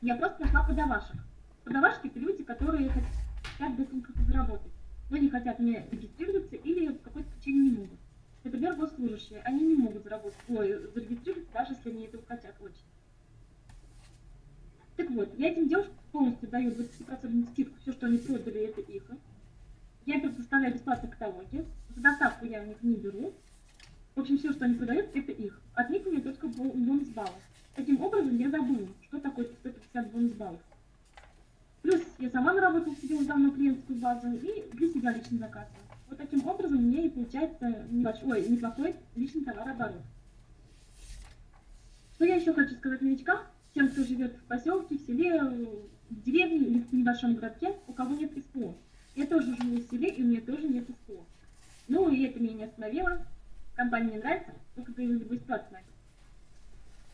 Я просто нашла продавашек. Продавашки это люди, которые хотят быстренько заработать, но не хотят не регистрироваться или по какой-то причине не могут. Например, госслужащие, они не могут заработать, ой, зарегистрироваться, даже если они этого хотят очень. Так вот, я этим девушкам полностью даю 20% скидку, все, что они продали, это их. Я предоставляю бесплатно каталоги, за доставку я у них не беру. В общем, все, что они продают, это их. От них у меня только бо- бонус баллов. Таким образом, я забыла, что такое 150 бонус баллов. Плюс я сама наработала себе уже давно клиентскую базу и для себя лично заказываю. Вот таким образом меня и получается небольшой, ой, неплохой личный товарооборот. Что я еще хочу сказать новичкам, тем, кто живет в поселке, в селе, в деревне или в небольшом городке, у кого нет СПО. Я тоже живу в селе, и у меня тоже нет СПО. Ну, и это меня не остановило. Компания мне нравится, только ты любой ситуации.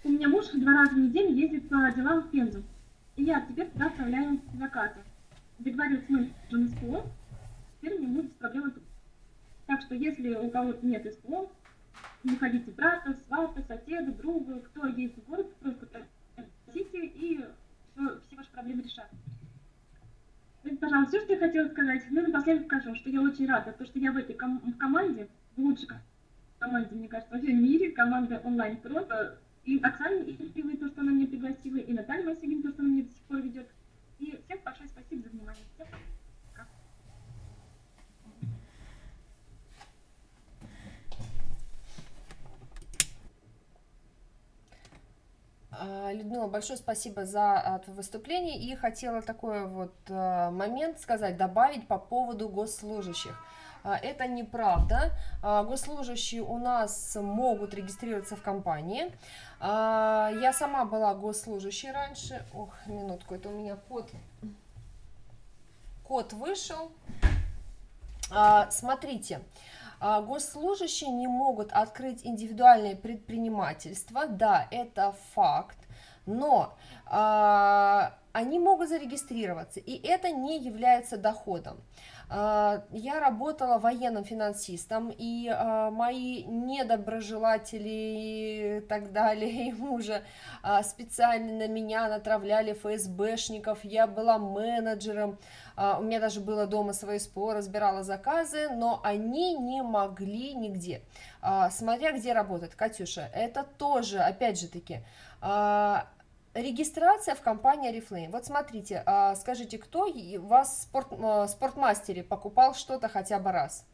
У меня муж два раза в неделю ездит по делам в Пензу. И я теперь туда отправляю заказы. Договорилась с менеджером СПО, теперь мне будет проблема тут. Так что если у кого-то нет СПО, находите брата, свата, соседа, друга, кто есть в город, просто просите, и всё- все ваши проблемы решат. Это, пожалуйста, все, что я хотела сказать. Ну и напоследок скажу, что я очень рада, то, что я в этой ком- в команде, в лучшей ко- команде, мне кажется, во всем мире, команда онлайн про и Оксане Игоревой, то, что она меня пригласила, и Наталье Васильевне, то, что она меня до сих пор ведет. И всем большое спасибо за внимание. Всем пока. А, Людмила, большое спасибо за а, твое выступление и хотела такой вот а, момент сказать, добавить по поводу госслужащих. Это неправда. Госслужащие у нас могут регистрироваться в компании. Я сама была госслужащей раньше. Ох, минутку, это у меня код, код вышел. Смотрите, госслужащие не могут открыть индивидуальное предпринимательство. Да, это факт. Но они могут зарегистрироваться, и это не является доходом. А, я работала военным финансистом, и а, мои недоброжелатели и так далее, и мужа а, специально на меня натравляли ФСБшников, я была менеджером, у меня даже было дома свое СПО, разбирала заказы, но они не могли нигде. Смотря где работает, Катюша, это тоже, опять же таки, Регистрация в компании Oriflame. Вот смотрите, а, скажите, кто у вас в спорт, а, спортмастере покупал что-то хотя бы раз?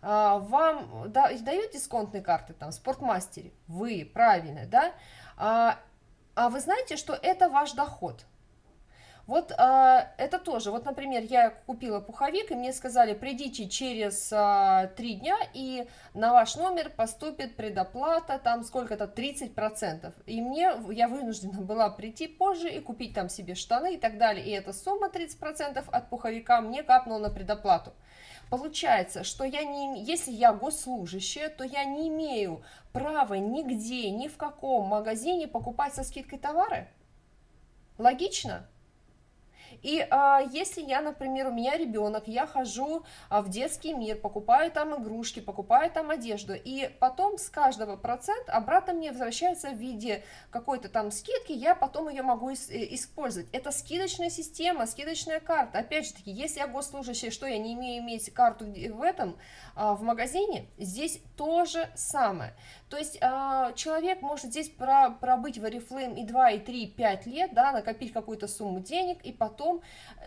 А, вам дают дисконтные карты там, в спортмастере? Вы, правильно, да? А вы знаете, что это ваш доход? Вот а, это тоже, вот, например, я купила пуховик, и мне сказали, придите через а, дня, и на ваш номер поступит предоплата, там сколько-то, 30%. И мне, я вынуждена была прийти позже и купить там себе штаны и так далее, и эта сумма 30% от пуховика мне капнула на предоплату. Получается, что я не, если я госслужащая, то я не имею права нигде, ни в каком магазине покупать со скидкой товары. Логично? И а, если я, например, у меня ребенок, я хожу а, в детский мир, покупаю там игрушки, покупаю там одежду, и потом с каждого процента обратно мне возвращается в виде какой-то там скидки, я потом ее могу э, использовать. Это скидочная система, скидочная карта. Опять же таки, если я госслужащий, что я не имею иметь карту в этом, а, в магазине, здесь то же самое. То есть а, человек может здесь про, пробыть в Oriflame и 2, и 3, и 5 лет, да, накопить какую-то сумму денег, и потом,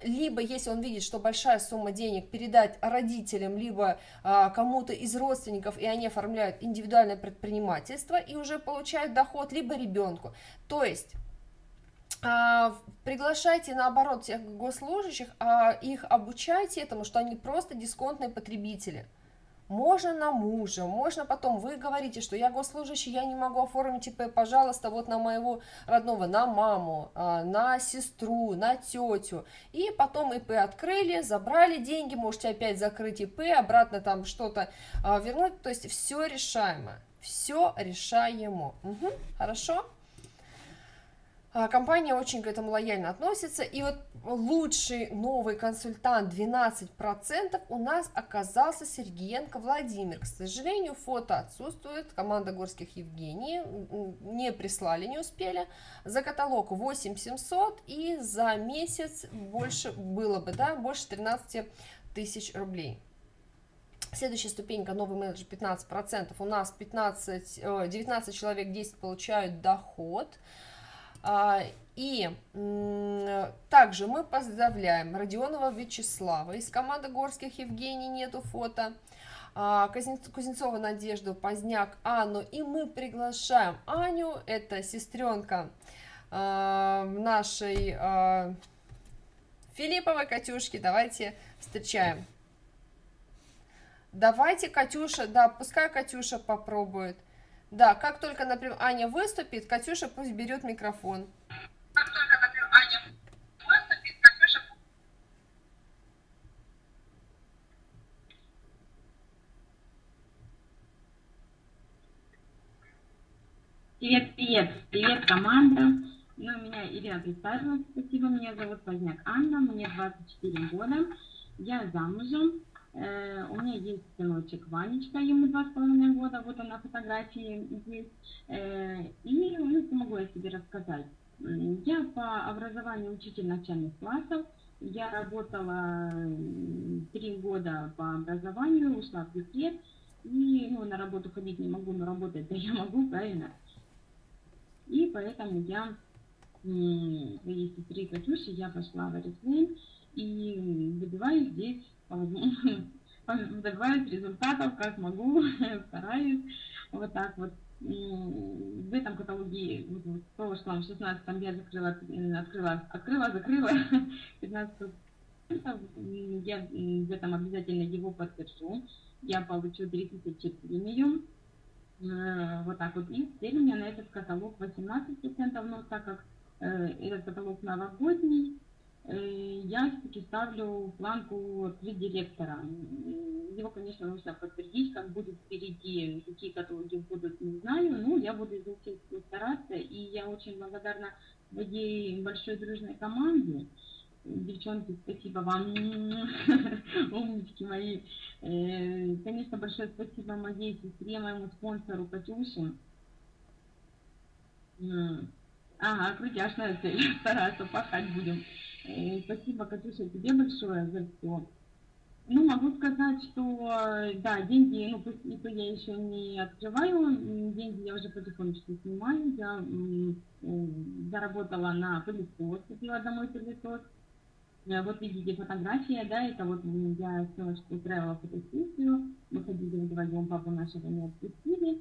либо если он видит, что большая сумма денег, передать родителям, либо а, кому-то из родственников, и они оформляют индивидуальное предпринимательство и уже получают доход, либо ребенку. То есть а, приглашайте наоборот тех госслужащих, а их обучайте этому, что они просто дисконтные потребители – можно на мужа, можно потом, вы говорите, что я госслужащий, я не могу оформить ИП, пожалуйста, вот на моего родного, на маму, а, на сестру, на тетю, и потом ИП открыли, забрали деньги, можете опять закрыть ИП, обратно там что-то а, вернуть, то есть все решаемо, все решаемо, угу, хорошо? А, компания очень к этому лояльно относится. И вот лучший новый консультант 12% у нас оказался Сергеенко Владимир. К сожалению, фото отсутствует. Команда Горских Евгений не прислали, не успели. За каталог 8700 и за месяц больше было бы, да, больше 13 тысяч рублей. Следующая ступенька, новый менеджер 15%. У нас 15, 19 человек 10 получают доход. А, и также мы поздравляем Родионова Вячеслава из команды Горских Евгений, нету фото. А, Кузнецова Надежду, Поздняк Анну. И мы приглашаем Аню, это сестренка а, нашей Филипповой Катюшки. Давайте встречаем. Давайте, Катюша, да, пускай Катюша попробует. Да, как только, например, Аня выступит, Катюша пусть берет микрофон. Как только, например, Аня выступит, Катюша Привет, привет, привет, команда. Ну, меня Ирина представила, спасибо. Меня зовут Поздняк Анна, мне 24 года. Я замужем, Э, у меня есть сыночек Ванечка, ему два с половиной года, вот он на фотографии здесь. Э, и ну, могу я себе рассказать. Я по образованию учитель начальных классов. Я работала три года по образованию, ушла в декрет. И ну, на работу ходить не могу, но работать-то я могу, правильно? И поэтому я своей сестры Катюши я пошла в Орифлейм и добиваюсь здесь добавить результатов, как могу, стараюсь. Вот так вот. В этом каталоге в прошлом, в 16 я закрыла, открыла, открыла, закрыла 15 я в этом обязательно его подпишу. Я получу 3000 премиум. Э, вот так вот. И теперь у меня на этот каталог 18%, но так как э, этот каталог новогодний, э, я все-таки ставлю планку 3 директора. Его, конечно, нужно подтвердить, как будет впереди, какие каталоги будут, не знаю, но я буду изучить стараться, и я очень благодарна своей большой дружной команде. Девчонки, спасибо вам, умнички мои. Э, конечно, большое спасибо моей сестре, моему спонсору Катюше. Ага, крутяшная цель, стараться, пахать будем. Э, спасибо, Катюша, тебе большое за все. Ну, могу сказать, что, да, деньги, ну, пусть ИП я еще не открываю, деньги я уже потихонечку снимаю. Я заработала на пылесос, купила домой пылесос. Э, вот видите фотография, да, это вот я ссылочку устраивала фотосессию, мы ходили вдвоем, папу нашего не отпустили, э,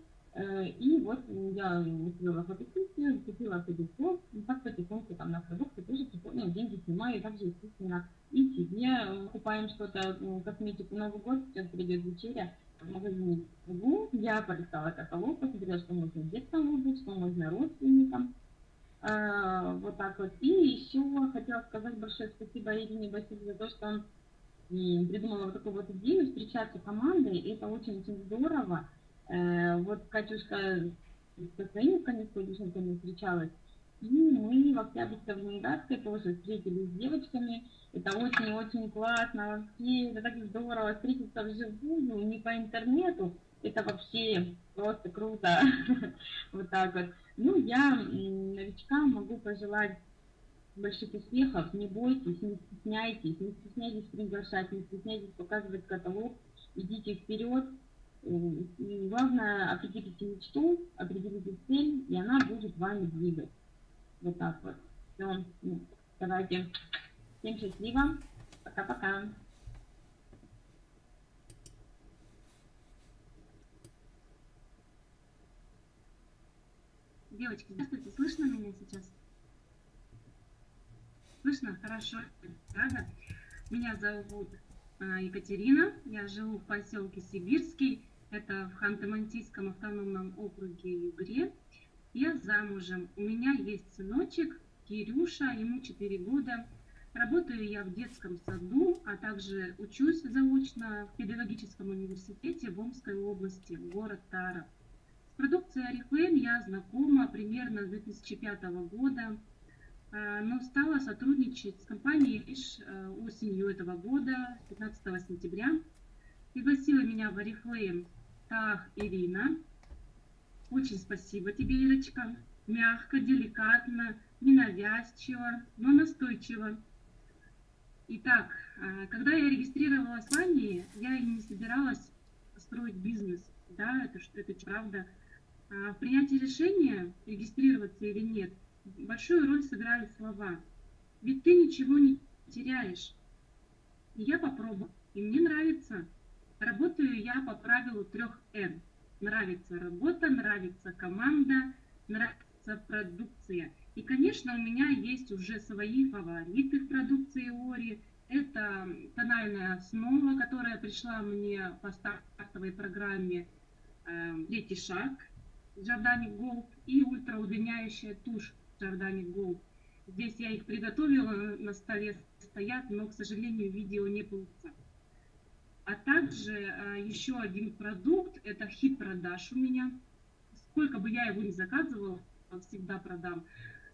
и вот я устроила фотосессию, купила пылесос, и так потихоньку там на продукты тоже ну, деньги снимаю, также, естественно, и себе покупаем что-то, косметику Новый год, сейчас придет вечеря, в магазине я полистала каталог, посмотрела, что можно деткам выбрать, что можно родственникам, а, вот так вот. И еще хотела сказать большое спасибо Ирине Васильевне за то, что он придумала вот такую вот идею встречаться командой. И это очень-очень здорово. Э, вот Катюшка со своими конечными встречалась. И мы в Октябрьской Ленинградской тоже встретились с девочками. Это очень-очень классно вообще. Это так здорово встретиться вживую, не по интернету. Это вообще просто круто. Вот так вот. Ну, я новичкам могу пожелать больших успехов, не бойтесь, не стесняйтесь, не стесняйтесь приглашать, не стесняйтесь показывать каталог, идите вперед. Главное, определите мечту, определите цель, и она будет вами двигать. Вот так вот. Все, ну, давайте. Всем счастливо. Пока-пока. Девочки, здравствуйте, слышно меня сейчас? Слышно? Хорошо, рада. Меня зовут а, Екатерина, я живу в поселке Сибирский, это в Ханты-Мансийском автономном округе Югре. Я замужем, у меня есть сыночек Кирюша, ему 4 года. Работаю я в детском саду, а также учусь заочно в педагогическом университете в Омской области, город Таров продукцией Oriflame я знакома примерно с 2005 года, э, но стала сотрудничать с компанией лишь э, осенью этого года, 15 сентября. Пригласила меня в Oriflame Тах Ирина. Очень спасибо тебе, Ирочка. Мягко, деликатно, ненавязчиво, но настойчиво. Итак, э, когда я регистрировалась в Англии, я и не собиралась строить бизнес. Да, это, это правда. А, в принятии решения, регистрироваться или нет, большую роль сыграли слова. Ведь ты ничего не теряешь. И я попробую, и мне нравится. Работаю я по правилу трех Н. Нравится работа, нравится команда, нравится продукция. И, конечно, у меня есть уже свои фавориты в продукции Ори. Это тональная основа, которая пришла мне по стартовой программе э, «Третий шаг», Giordani Gold и ультраудлиняющая тушь Giordani Gold. Здесь я их приготовила, на столе стоят, но, к сожалению, видео не получится. А также а, еще один продукт, это хит продаж у меня. Сколько бы я его ни заказывала, всегда продам.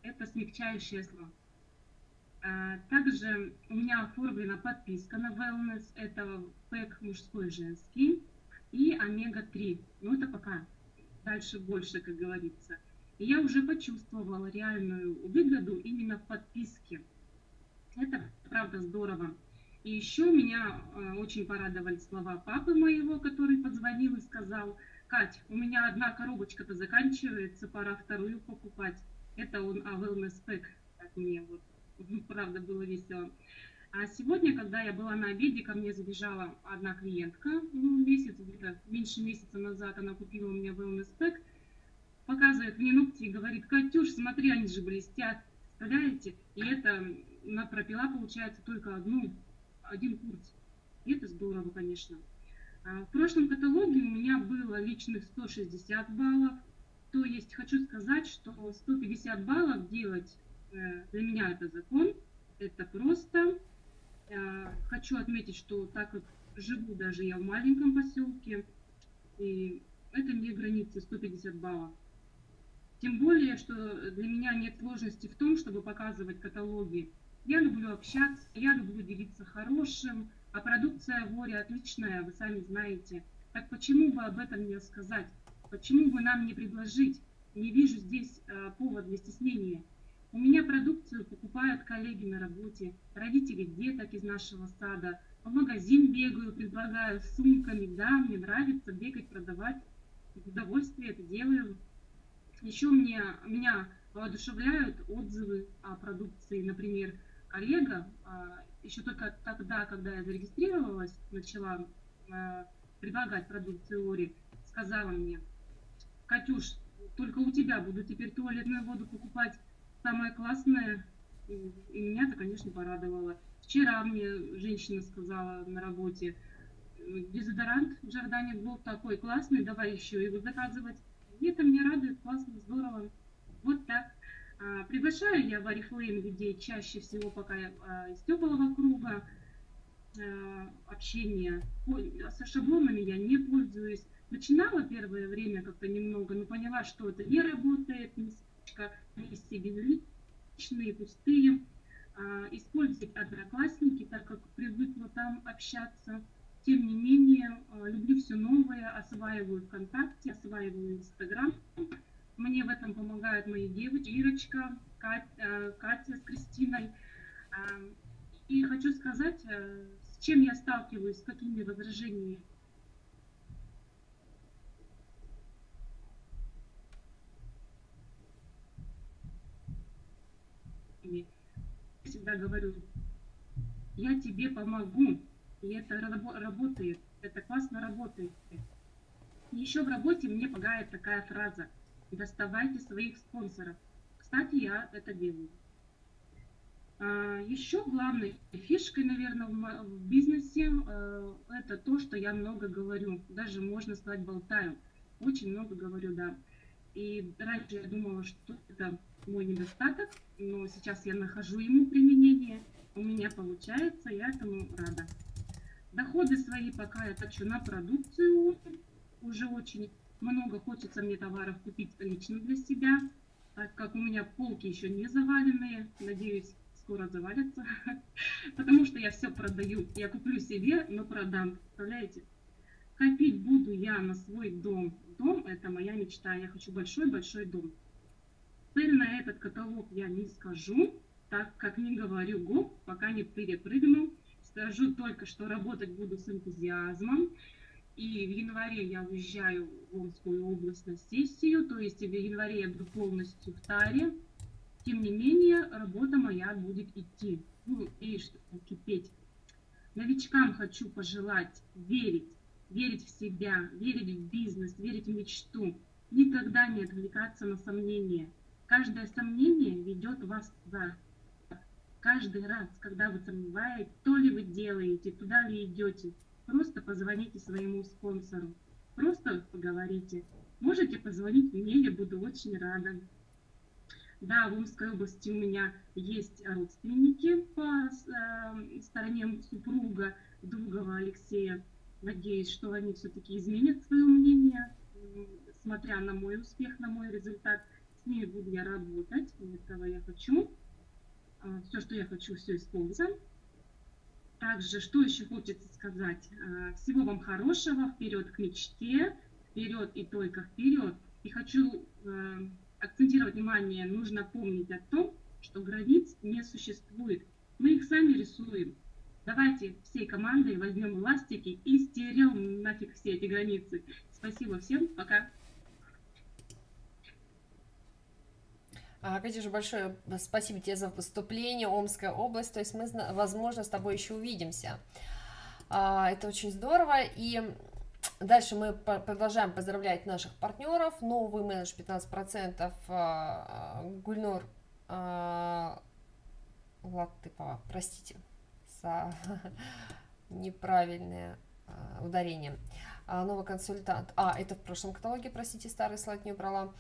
Это смягчающее слово. А, также у меня оформлена подписка на Wellness. Это пэк мужской женский и омега-3. Ну, это пока дальше больше, как говорится. И я уже почувствовала реальную выгоду именно в подписке. Это правда здорово. И еще меня э, очень порадовали слова папы моего, который позвонил и сказал, Кать, у меня одна коробочка-то заканчивается, пора вторую покупать. Это он, а wellness pack, так мне вот, правда, было весело. А сегодня, когда я была на обеде, ко мне забежала одна клиентка, ну, месяц, где-то меньше месяца назад она купила у меня wellness pack, показывает мне ногти и говорит, Катюш, смотри, они же блестят. Представляете? И это на пропила, получается, только одну, один курс. И это здорово, конечно. А, в прошлом каталоге у меня было личных 160 баллов. То есть хочу сказать, что 150 баллов делать э, для меня это закон. Это просто. Э, хочу отметить, что так как живу даже я в маленьком поселке, и это не границы 150 баллов. Тем более, что для меня нет сложности в том, чтобы показывать каталоги. Я люблю общаться, я люблю делиться хорошим, а продукция Вори отличная, вы сами знаете. Так почему бы об этом не сказать? Почему бы нам не предложить? Не вижу здесь э, повод для стеснения. У меня продукцию покупают коллеги на работе, родители деток из нашего сада. В магазин бегаю, предлагаю сумками. Да, мне нравится бегать, продавать. В удовольствие это делаю. Еще мне, меня воодушевляют отзывы о продукции. Например, коллега, а, еще только тогда, когда я зарегистрировалась, начала а, предлагать продукцию Ори, сказала мне, Катюш, только у тебя буду теперь туалетную воду покупать самое классное. И меня это, конечно, порадовало. Вчера мне женщина сказала на работе, дезодорант Джордани был такой классный, давай еще его заказывать. И это меня радует, классно, здорово. Вот так. А, приглашаю я в Oriflame людей чаще всего пока а, из теплого круга а, общения. Со шаблонами я не пользуюсь. Начинала первое время как-то немного, но поняла, что это не работает, немножечко вести безличные, пустые. Использовать одноклассники, так как привыкла там общаться. Тем не менее, люблю все новое, осваиваю ВКонтакте, осваиваю Инстаграм. Мне в этом помогают мои девочки, Ирочка, Катя, э, Катя с Кристиной. Э, и хочу сказать, с чем я сталкиваюсь, с какими возражениями всегда говорю, я тебе помогу, и это работает, это классно работает. Еще в работе мне помогает такая фраза. Доставайте своих спонсоров. Кстати, я это делаю. А, еще главной фишкой, наверное, в бизнесе э, это то, что я много говорю. Даже можно сказать болтаю. Очень много говорю, да. И раньше я думала, что это мой недостаток, но сейчас я нахожу ему применение. У меня получается, я этому рада. Доходы свои пока я трачу на продукцию. Уже очень много хочется мне товаров купить лично для себя, так как у меня полки еще не заваленные. Надеюсь, скоро завалятся, потому что я все продаю. Я куплю себе, но продам. Представляете? Копить буду я на свой дом. Дом – это моя мечта. Я хочу большой-большой дом. Цель на этот каталог я не скажу, так как не говорю гоп, пока не перепрыгну Скажу только, что работать буду с энтузиазмом. И в январе я уезжаю в Омскую область на сессию, то есть в январе я буду полностью в таре. Тем не менее, работа моя будет идти. Ну, и кипеть. Новичкам хочу пожелать верить, верить в себя, верить в бизнес, верить в мечту. Никогда не отвлекаться на сомнения. Каждое сомнение ведет вас туда, каждый раз, когда вы сомневаетесь, то ли вы делаете, туда ли идете, просто позвоните своему спонсору, просто поговорите. Можете позвонить мне, я буду очень рада. Да, в Омской области у меня есть родственники по э, стороне супруга Дугова Алексея. Надеюсь, что они все-таки изменят свое мнение, смотря на мой успех, на мой результат. С ними буду я работать, этого я хочу. А, все, что я хочу, все исполнится. Также, что еще хочется сказать? А, всего вам хорошего, вперед к мечте, вперед и только вперед. И хочу а, акцентировать внимание, нужно помнить о том, что границ не существует. Мы их сами рисуем. Давайте всей командой возьмем ластики и стерем нафиг все эти границы. Спасибо всем, пока. Катюша, большое спасибо тебе за выступление, Омская область, то есть мы, возможно, с тобой еще увидимся. А, это очень здорово, и Дальше мы продолжаем поздравлять наших партнеров. Новый менедж 15%, а, Гульнур Латыпова, простите за неправильное ударение. Новый консультант. А, это в прошлом каталоге, простите, старый слайд не убрала.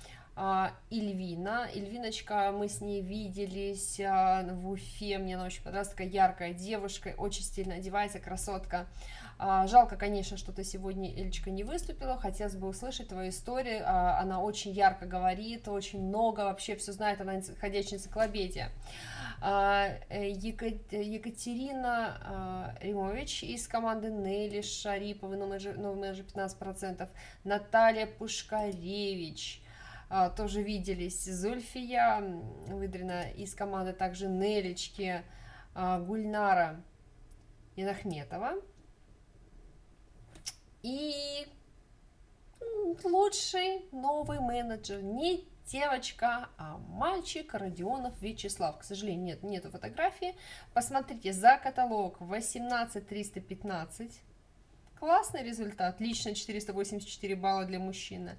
Ильвина. Ильвиночка, мы с ней виделись в Уфе, мне она очень понравилась, такая яркая девушка, очень стильно одевается, красотка. А, жалко, конечно, что ты сегодня, Эльчика, не выступила. Хотелось бы услышать твою историю. А, она очень ярко говорит, очень много вообще все знает, она ходячая энциклопедия. А, э, Екатерина Римович из команды Нелли Шариповой, новый менеджер 15%. Наталья Пушкаревич, тоже виделись. Зульфия Выдрина из команды также Нелечки, Гульнара Инахметова. И лучший новый менеджер не девочка, а мальчик Родионов Вячеслав. К сожалению, нет, нету фотографии. Посмотрите за каталог 18315. Классный результат. Лично 484 балла для мужчины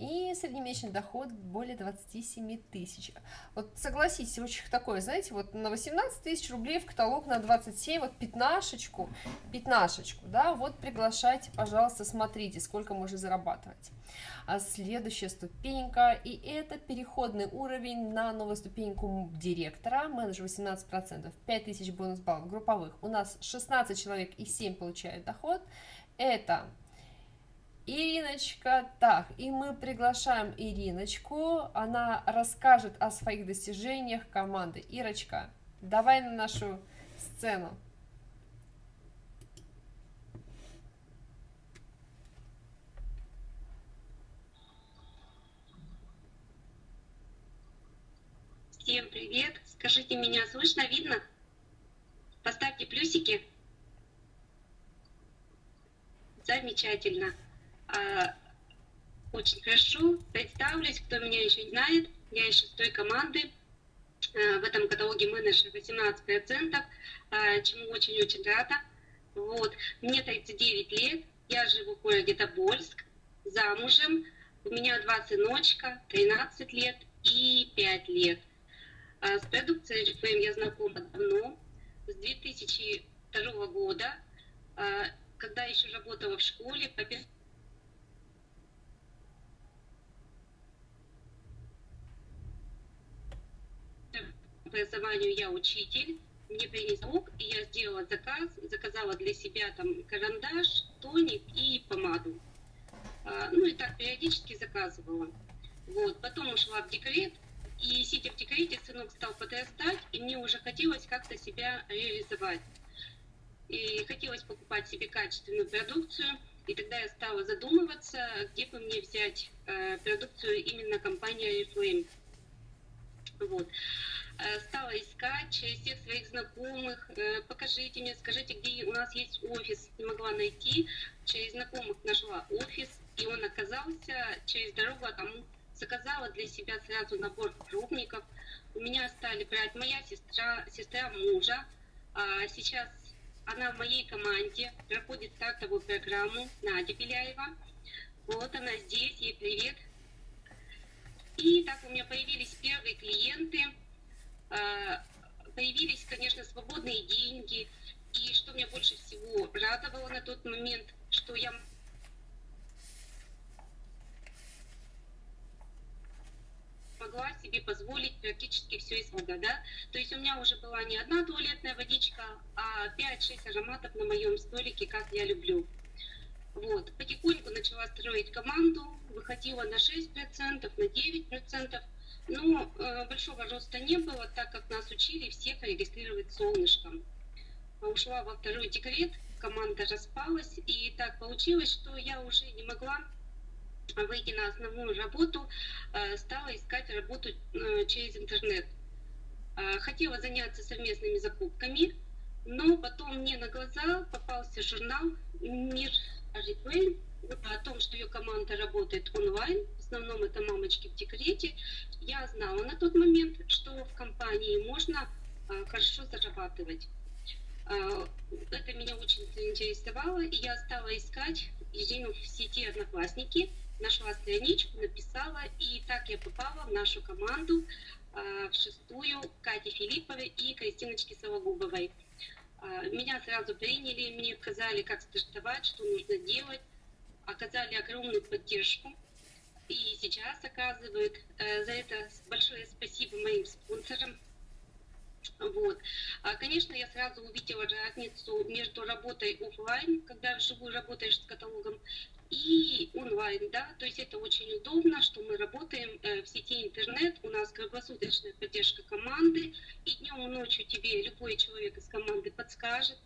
и среднемесячный доход более 27 тысяч. Вот согласитесь, очень такое, знаете, вот на 18 тысяч рублей в каталог на 27, вот пятнашечку, пятнашечку, да, вот приглашайте, пожалуйста, смотрите, сколько можно зарабатывать. А следующая ступенька, и это переходный уровень на новую ступеньку директора, менеджер 18%, 5000 бонус баллов групповых. У нас 16 человек и 7 получают доход. Это Ириночка, так, и мы приглашаем Ириночку, она расскажет о своих достижениях команды. Ирочка, давай на нашу сцену. Всем привет! Скажите, меня слышно, видно? Поставьте плюсики. Замечательно. А, очень хорошо. Представлюсь, кто меня еще не знает. Я из шестой команды. А, в этом каталоге менеджер 18%, а, чему очень-очень рада. Вот. Мне 39 лет. Я живу в городе Тобольск, замужем. У меня два сыночка, 13 лет и 5 лет. С продукцией RFM я знакома давно, с 2002 года, когда еще работала в школе по образованию я учитель, мне принес ок, и я сделала заказ, заказала для себя там карандаш, тоник и помаду. А, ну и так периодически заказывала. Вот, потом ушла в декрет, и сидя в декрете, сынок стал подрастать, и мне уже хотелось как-то себя реализовать. И хотелось покупать себе качественную продукцию, и тогда я стала задумываться, где бы мне взять э, продукцию именно компании Reflame. Вот. Э, стала искать через всех своих знакомых, э, покажите мне, скажите, где у нас есть офис. Не могла найти, через знакомых нашла офис, и он оказался через дорогу, а там заказала для себя сразу набор пробников. У меня стали брать моя сестра, сестра мужа, а сейчас она в моей команде, проходит стартовую программу Надя Беляева. Вот она здесь, ей привет. И так у меня появились первые клиенты – появились, конечно, свободные деньги. И что меня больше всего радовало на тот момент, что я могла себе позволить практически все из вода, да. То есть у меня уже была не одна туалетная водичка, а 5-6 ароматов на моем столике, как я люблю. Вот. Потихоньку начала строить команду, выходила на 6%, на 9%. Ну, э, большого роста не было, так как нас учили всех регистрировать солнышком. Ушла во второй декрет, команда распалась, и так получилось, что я уже не могла выйти на основную работу, э, стала искать работу э, через интернет. Хотела заняться совместными закупками, но потом мне на глаза попался журнал «Мир Аритвей», о том, что ее команда работает онлайн, основном это мамочки в декрете, я знала на тот момент, что в компании можно а, хорошо зарабатывать. А, это меня очень заинтересовало, и я стала искать в сети Одноклассники, нашла страничку, написала, и так я попала в нашу команду, а, в шестую Кати Филипповой и Кристиночки Сологубовой. Меня сразу приняли, мне сказали, как стартовать, что нужно делать, оказали огромную поддержку. И сейчас оказывают э, за это большое спасибо моим спонсорам, вот. А, конечно, я сразу увидела разницу между работой офлайн, когда вживую работаешь с каталогом, и онлайн, да, то есть это очень удобно, что мы работаем э, в сети интернет, у нас круглосуточная поддержка команды, и днем и ночью тебе любой человек из команды подскажет,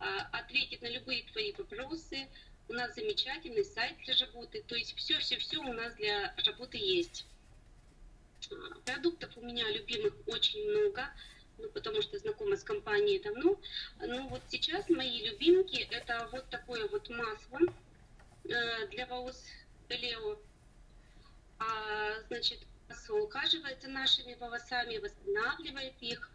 э, ответит на любые твои вопросы, у нас замечательный сайт для работы, то есть все-все-все у нас для работы есть. Продуктов у меня любимых очень много, ну, потому что знакома с компанией давно. Ну, вот сейчас мои любимки – это вот такое вот масло э, для волос Лео. А, значит, масло ухаживает за нашими волосами, восстанавливает их.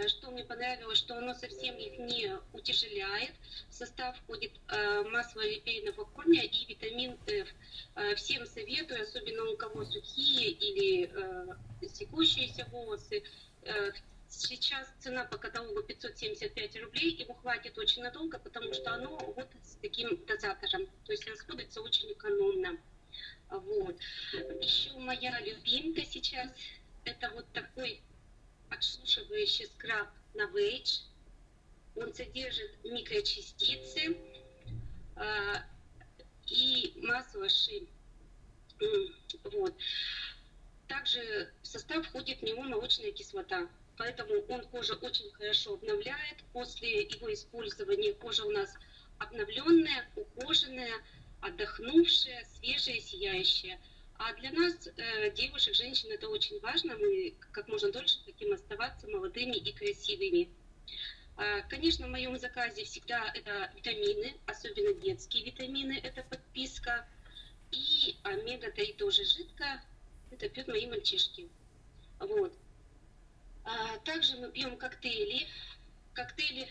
Э, что мне понравилось, что оно совсем их не утяжеляет. В состав входит э, масло репейного корня и витамин F. Э, всем советую, особенно у кого сухие или секущиеся волосы. Сейчас цена по каталогу 575 рублей, его хватит очень надолго, потому что оно вот с таким дозатором, то есть расходуется очень экономно. Вот. Еще моя любимка сейчас, это вот такой отсушивающий скраб Вейдж. Он содержит микрочастицы э, и ши. Вот. Также в состав входит неомолочная кислота, поэтому он кожу очень хорошо обновляет. После его использования кожа у нас обновленная, ухоженная, отдохнувшая, свежая, сияющая. А для нас, э, девушек, женщин, это очень важно. Мы как можно дольше таким оставаться молодыми и красивыми. А, конечно, в моем заказе всегда это витамины, особенно детские витамины, это подписка. И омега-3 тоже жидкая, это пьют мои мальчишки. Вот. А, также мы пьем коктейли. Коктейли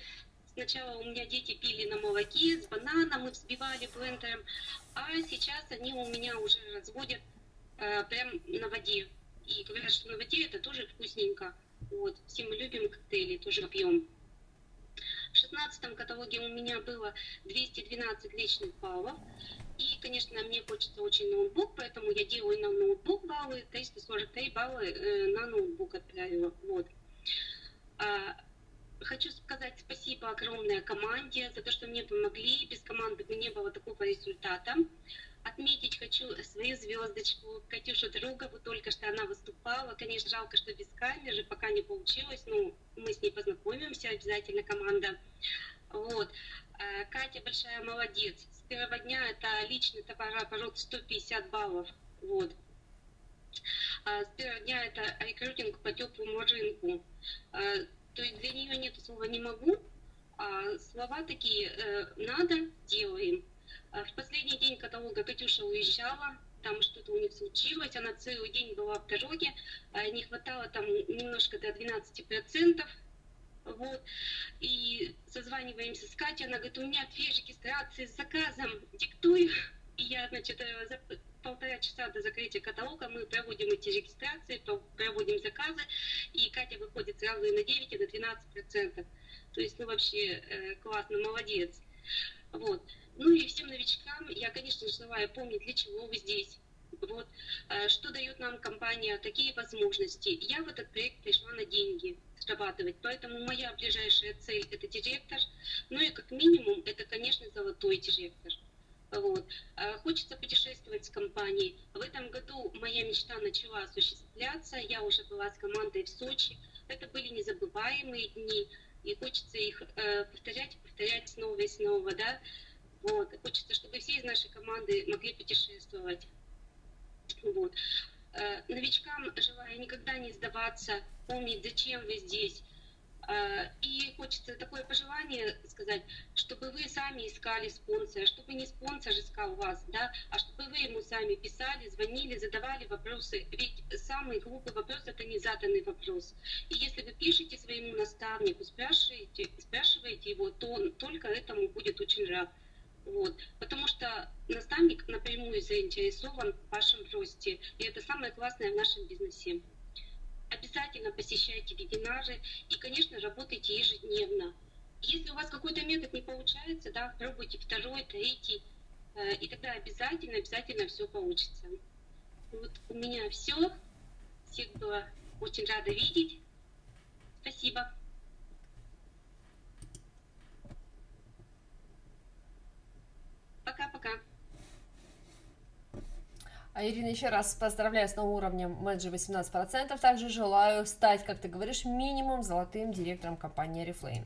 сначала у меня дети пили на молоке с бананом, мы взбивали блендером, а сейчас они у меня уже разводят э, прям на воде. И говорят, что на воде это тоже вкусненько. Вот. Все мы любим коктейли, тоже пьем. В шестнадцатом каталоге у меня было 212 личных баллов. И, конечно, мне хочется очень ноутбук, поэтому я делаю на ноутбук баллы, 343 балла э, на ноутбук отправила. Вот. А, хочу сказать спасибо огромной команде за то, что мне помогли. Без команды бы не было такого результата. Отметить хочу свою звездочку, Катюшу друга, вот только что она выступала. Конечно, жалко, что без камеры, пока не получилось, но мы с ней познакомимся, обязательно команда. Вот. Э, Катя большая молодец. С первого дня это личный товарооборот 150 баллов. Вот. А с первого дня это рекрутинг по теплому рынку. Э, то есть для нее нет слова «не могу», а слова такие э, «надо», «делаем». А в последний день каталога Катюша уезжала, там что-то у них случилось, она целый день была в дороге, а не хватало там немножко до 12%, вот, и созваниваемся с Катей, она говорит, у меня две регистрации с заказом, диктую, и я, значит, э, за полтора часа до закрытия каталога мы проводим эти регистрации, проводим заказы, и Катя выходит сразу и на 9, и на 12%. То есть, ну, вообще э, классно, молодец. Вот. Ну и всем новичкам я, конечно, желаю помнить, для чего вы здесь. Вот, э, что дает нам компания, какие возможности. Я в этот проект пришла на деньги срабатывать, поэтому моя ближайшая цель – это директор, ну и как минимум это, конечно, золотой директор. Вот. Э, хочется путешествовать с компанией. В этом году моя мечта начала осуществляться. Я уже была с командой в Сочи. Это были незабываемые дни. И хочется их э, повторять, повторять снова и снова, да. Вот. Хочется, чтобы все из нашей команды могли путешествовать. Вот. Э, новичкам желаю никогда не сдаваться, помнить, зачем вы здесь. Э, и хочется такое пожелание сказать, чтобы вы сами искали спонсора, чтобы не спонсор искал вас, да, а чтобы вы ему сами писали, звонили, задавали вопросы. Ведь самый глупый вопрос – это не заданный вопрос. И если вы пишете своему наставнику, спрашиваете, спрашиваете его, то он только этому будет очень рад. Вот. Потому что наставник напрямую заинтересован в вашем росте. И это самое классное в нашем бизнесе. Обязательно посещайте вебинары и, конечно, работайте ежедневно. Если у вас какой-то метод не получается, да, пробуйте второй, третий, э, и тогда обязательно, обязательно все получится. Вот у меня все. Всех было очень рада видеть. Спасибо. Пока-пока. А Ирина, еще раз поздравляю с новым уровнем менеджер 18%. Также желаю стать, как ты говоришь, минимум золотым директором компании Reflame.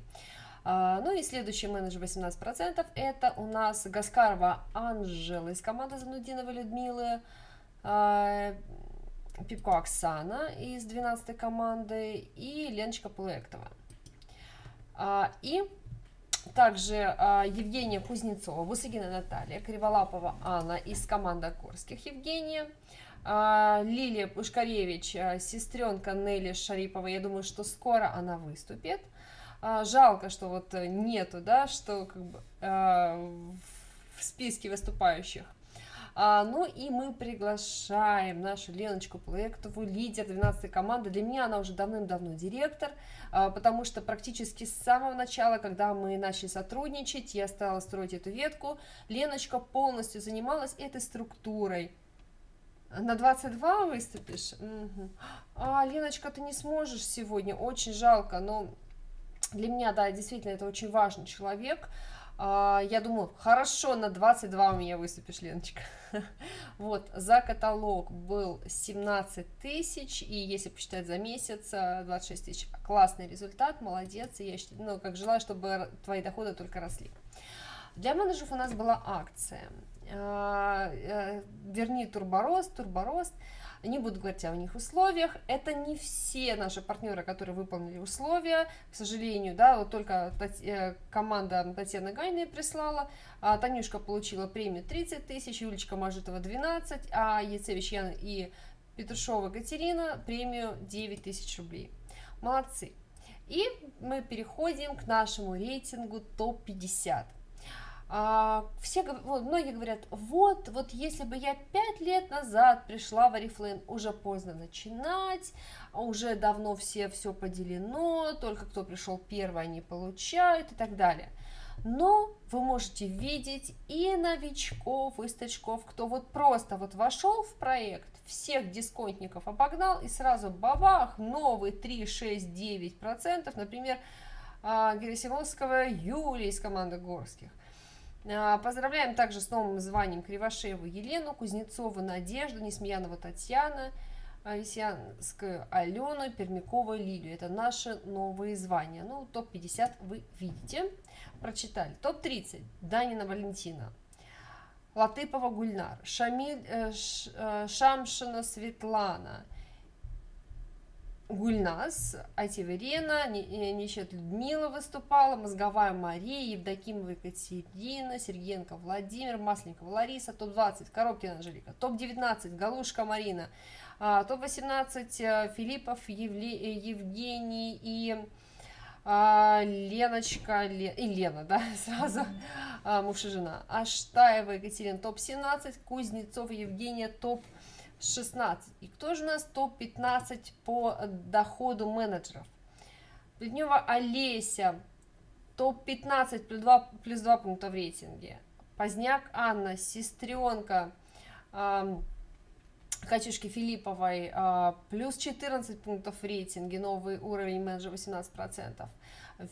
А, ну и следующий менеджер 18% это у нас Гаскарова Анжела из команды Занудиновой Людмилы, а, Пипко Оксана из 12 команды и Леночка Пулектова. А, и также Евгения Кузнецова, Бусыгина Наталья, Криволапова Анна из команды Горских Евгения, Лилия Пушкаревич, сестренка Нелли Шарипова, я думаю, что скоро она выступит – а, жалко, что вот нету, да, что как бы а, в списке выступающих. А, ну и мы приглашаем нашу Леночку Плектову, лидер 12 команды. Для меня она уже давным-давно директор, а, потому что практически с самого начала, когда мы начали сотрудничать, я стала строить эту ветку, Леночка полностью занималась этой структурой. На 22 выступишь? Угу. А, Леночка, ты не сможешь сегодня, очень жалко, но для меня, да, действительно, это очень важный человек. А, я думаю, хорошо, на 22 у меня выступишь, Леночка. Вот, за каталог был 17 тысяч, и если посчитать за месяц, 26 э, тысяч. Классный результат, молодец, я считаю, ну, как желаю, чтобы твои доходы только росли. Для менеджеров у нас была акция. А, э, верни турборост, турборост. Не буду говорить о них условиях. Это не все наши партнеры, которые выполнили условия. К сожалению, да, вот только э, команда Татьяны Гайной прислала. А Танюшка получила премию 30 тысяч, Юлечка Мажитова 12, а Яцевич Яна и Петрушова Катерина премию 9 тысяч рублей. Молодцы. И мы переходим к нашему рейтингу топ-50. А, все, вот, многие говорят, вот, вот если бы я пять лет назад пришла в Арифлейм, уже поздно начинать, уже давно все все поделено, только кто пришел первый, они получают и так далее. Но вы можете видеть и новичков, и старичков, кто вот просто вот вошел в проект, всех дисконтников обогнал и сразу бабах, новый 3, 6, 9 процентов, например, а, Герасимовского Юлии из команды Горских. А, поздравляем также с новым званием Кривошееву Елену, Кузнецову Надежду, Несмеянова Татьяна, Висянскую Алену, Пермякова Лилию. Это наши новые звания. Ну, топ-50 вы видите, прочитали. Топ-30 Данина Валентина, Латыпова Гульнар, Шамиль, э, э, Шамшина Светлана, Гульнас, Ативерена, Нищет Людмила выступала, Мозговая Мария, Евдокимова Екатерина, Сергеенко Владимир, Масленникова Лариса, топ-20, Коробкина Анжелика, топ-19, Галушка Марина, а, топ-18, э, Филиппов Евли, Евгений и а, Леночка, Ле, и Лена, да, сразу, а, муж и жена, Аштаева Екатерина, топ-17, Кузнецов Евгения, топ 16. И кто же у нас топ-15 по доходу менеджеров? Плетнева Олеся, топ-15 плюс 2, плюс 2 пункта в рейтинге. Поздняк Анна, сестренка э, Катюшки Филипповой, э, плюс 14 пунктов в рейтинге, новый уровень менеджера 18%.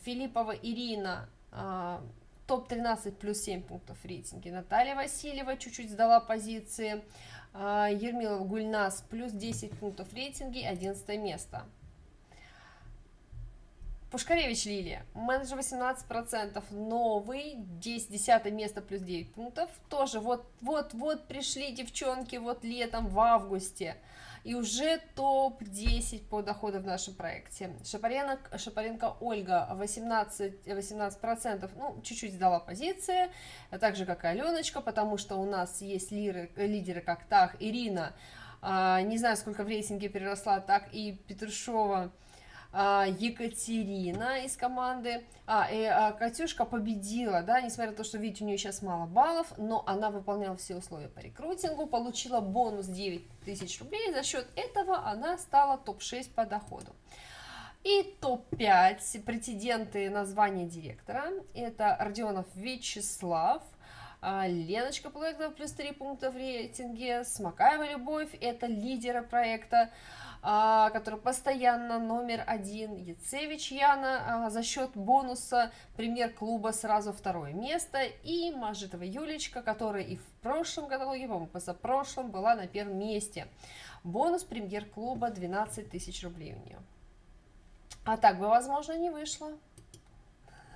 Филиппова Ирина, э, топ-13 плюс 7 пунктов в рейтинге. Наталья Васильева чуть-чуть сдала позиции. А, Ермилов Гульнас плюс 10 пунктов в рейтинге, 11 место. Пушкаревич Лилия, менеджер 18%, новый, 10, 10 место плюс 9 пунктов. Тоже вот, вот, вот пришли девчонки вот летом в августе и уже топ-10 по доходу в нашем проекте. Шапаренко, Шапаренко Ольга 18, 18%, ну, чуть-чуть сдала позиции, так же, как и Аленочка, потому что у нас есть лиры, лидеры, как Так, Ирина, а, не знаю, сколько в рейтинге переросла, так и Петрушова, Екатерина из команды. А, и а, Катюшка победила, да, несмотря на то, что, видите, у нее сейчас мало баллов, но она выполняла все условия по рекрутингу, получила бонус 9 тысяч рублей, за счет этого она стала топ-6 по доходу. И топ-5 претенденты на звание директора. Это Родионов Вячеслав, а, Леночка Плэгова плюс 3 пункта в рейтинге, Смакаева Любовь, это лидеры проекта, а, который постоянно номер один, Яцевич Яна а, за счет бонуса премьер-клуба сразу второе место, и Мажитова Юлечка, которая и в прошлом каталоге, по-моему, позапрошлом была на первом месте. Бонус премьер-клуба 12 тысяч рублей у нее. А так бы, возможно, не вышло.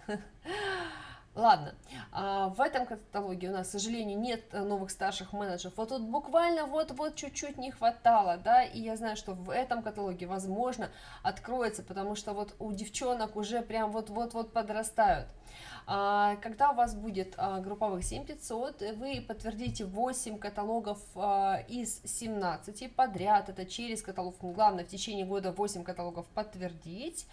Ладно, а, в этом каталоге у нас, к сожалению, нет новых старших менеджеров. Вот тут буквально вот-вот чуть-чуть не хватало, да, и я знаю, что в этом каталоге, возможно, откроется, потому что вот у девчонок уже прям вот-вот-вот подрастают. А, когда у вас будет а, групповых 7500, вы подтвердите 8 каталогов из 17 подряд, это через каталог, главное в течение года 8 каталогов подтвердить.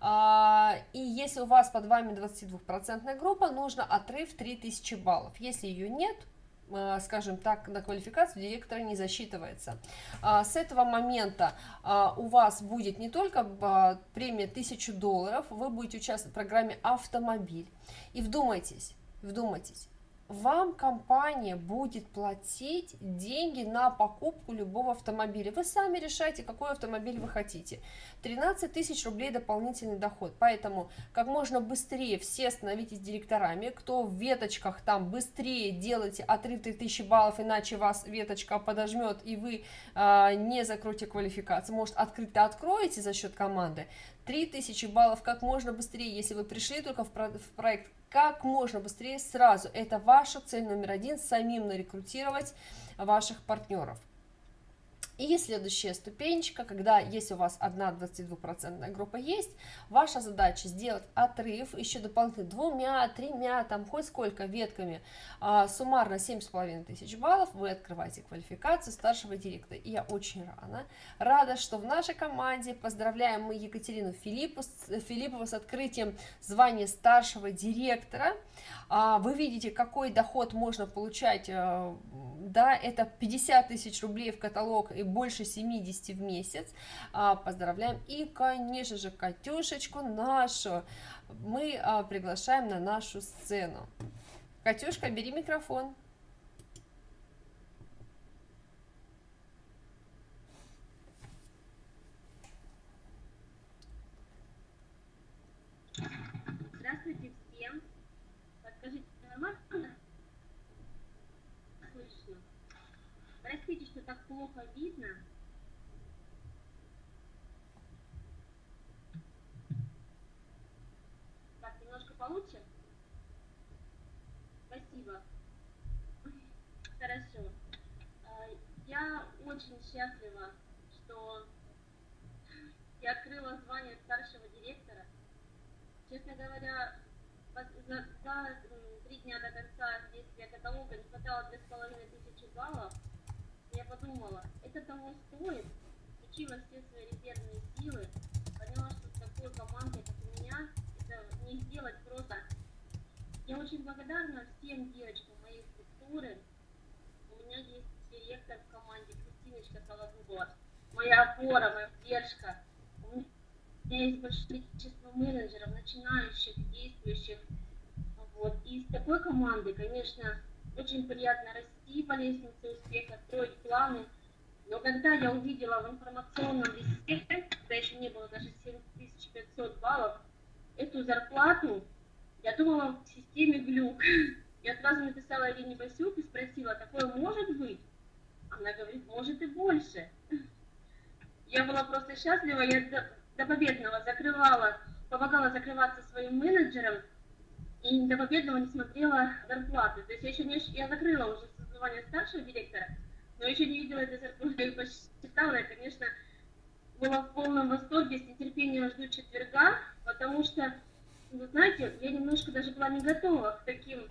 А, и если у вас под вами 22% группа, нужно отрыв 3000 баллов. Если ее нет, а, скажем так, на квалификацию директора не засчитывается. А, с этого момента у вас будет не только премия 1000 долларов, вы будете участвовать в программе «Автомобиль». И вдумайтесь, вдумайтесь, вам компания будет платить деньги на покупку любого автомобиля. Вы сами решаете, какой автомобиль вы хотите. 13 тысяч рублей дополнительный доход. Поэтому как можно быстрее все становитесь директорами. Кто в веточках там быстрее делайте отрыв 3000 баллов, иначе вас веточка подожмет и вы э, не закроете квалификацию. Может открыто откроете за счет команды. 3000 баллов как можно быстрее, если вы пришли только в, про в проект как можно быстрее сразу. Это ваша цель номер один, самим нарекрутировать ваших партнеров. И следующая ступенечка, когда если у вас одна 22% группа есть, ваша задача сделать отрыв еще дополнительно двумя, тремя, там хоть сколько ветками, а, суммарно 7,5 тысяч баллов, вы открываете квалификацию старшего директора. И я очень рада, рада, что в нашей команде поздравляем мы Екатерину Филиппу, Филиппову с открытием звания старшего директора. А, вы видите, какой доход можно получать, э, да, это 50 тысяч рублей в каталог и больше 70 в месяц. А, поздравляем. И, конечно же, Катюшечку нашу мы а, приглашаем на нашу сцену. Катюшка, бери микрофон. Здравствуйте всем. Подскажите, нормально слышно? Простите, что так плохо видно. Так, немножко получше? Спасибо. Хорошо. А, Я очень счастлива, что я открыла звание старшего директора. Честно говоря, за, за, три дня до конца действия каталога не хватало две с половиной тысячи баллов. Я подумала, это того стоит. Включила все свои резервные силы, поняла, что с такой командой, как у меня, это не сделать просто. Я очень благодарна всем девочкам моей структуры. У меня есть директор в команде Кристиночка Солодуба, моя опора, моя поддержка. У меня есть большое количество менеджеров, начинающих, действующих. Вот. И с такой командой, конечно, очень приятно расти по лестнице успеха, строить планы. Но когда я увидела в информационном листе, когда еще не было даже 7500 баллов, эту зарплату, я думала в системе глюк. Я сразу написала Ирине Васюк и спросила, такое может быть? Она говорит, может и больше. Я была просто счастлива, я до, до победного закрывала, помогала закрываться своим менеджерам, и до победного не смотрела зарплаты. То есть я еще не, я закрыла уже звание старшего директора, но еще не видела этой зарплаты, и посчитала, я, конечно, была в полном восторге, с нетерпением жду четверга, потому что, вы знаете, я немножко даже была не готова к таким,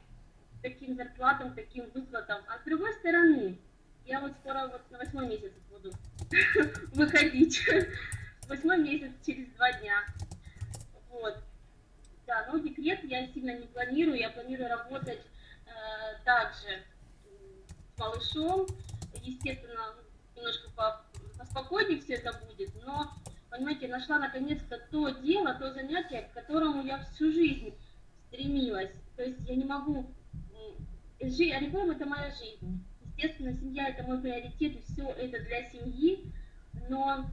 таким зарплатам, таким выплатам. А с другой стороны, я вот скоро вот на восьмой месяц буду выходить. восьмой месяц через два дня. Вот. Да, но декрет я сильно не планирую, я планирую работать э, также малышом. Естественно, немножко по, поспокойнее все это будет, но, понимаете, нашла наконец-то то дело, то занятие, к которому я всю жизнь стремилась. То есть я не могу... Жи... Реклама – это моя жизнь. Естественно, семья – это мой приоритет, и все это для семьи, но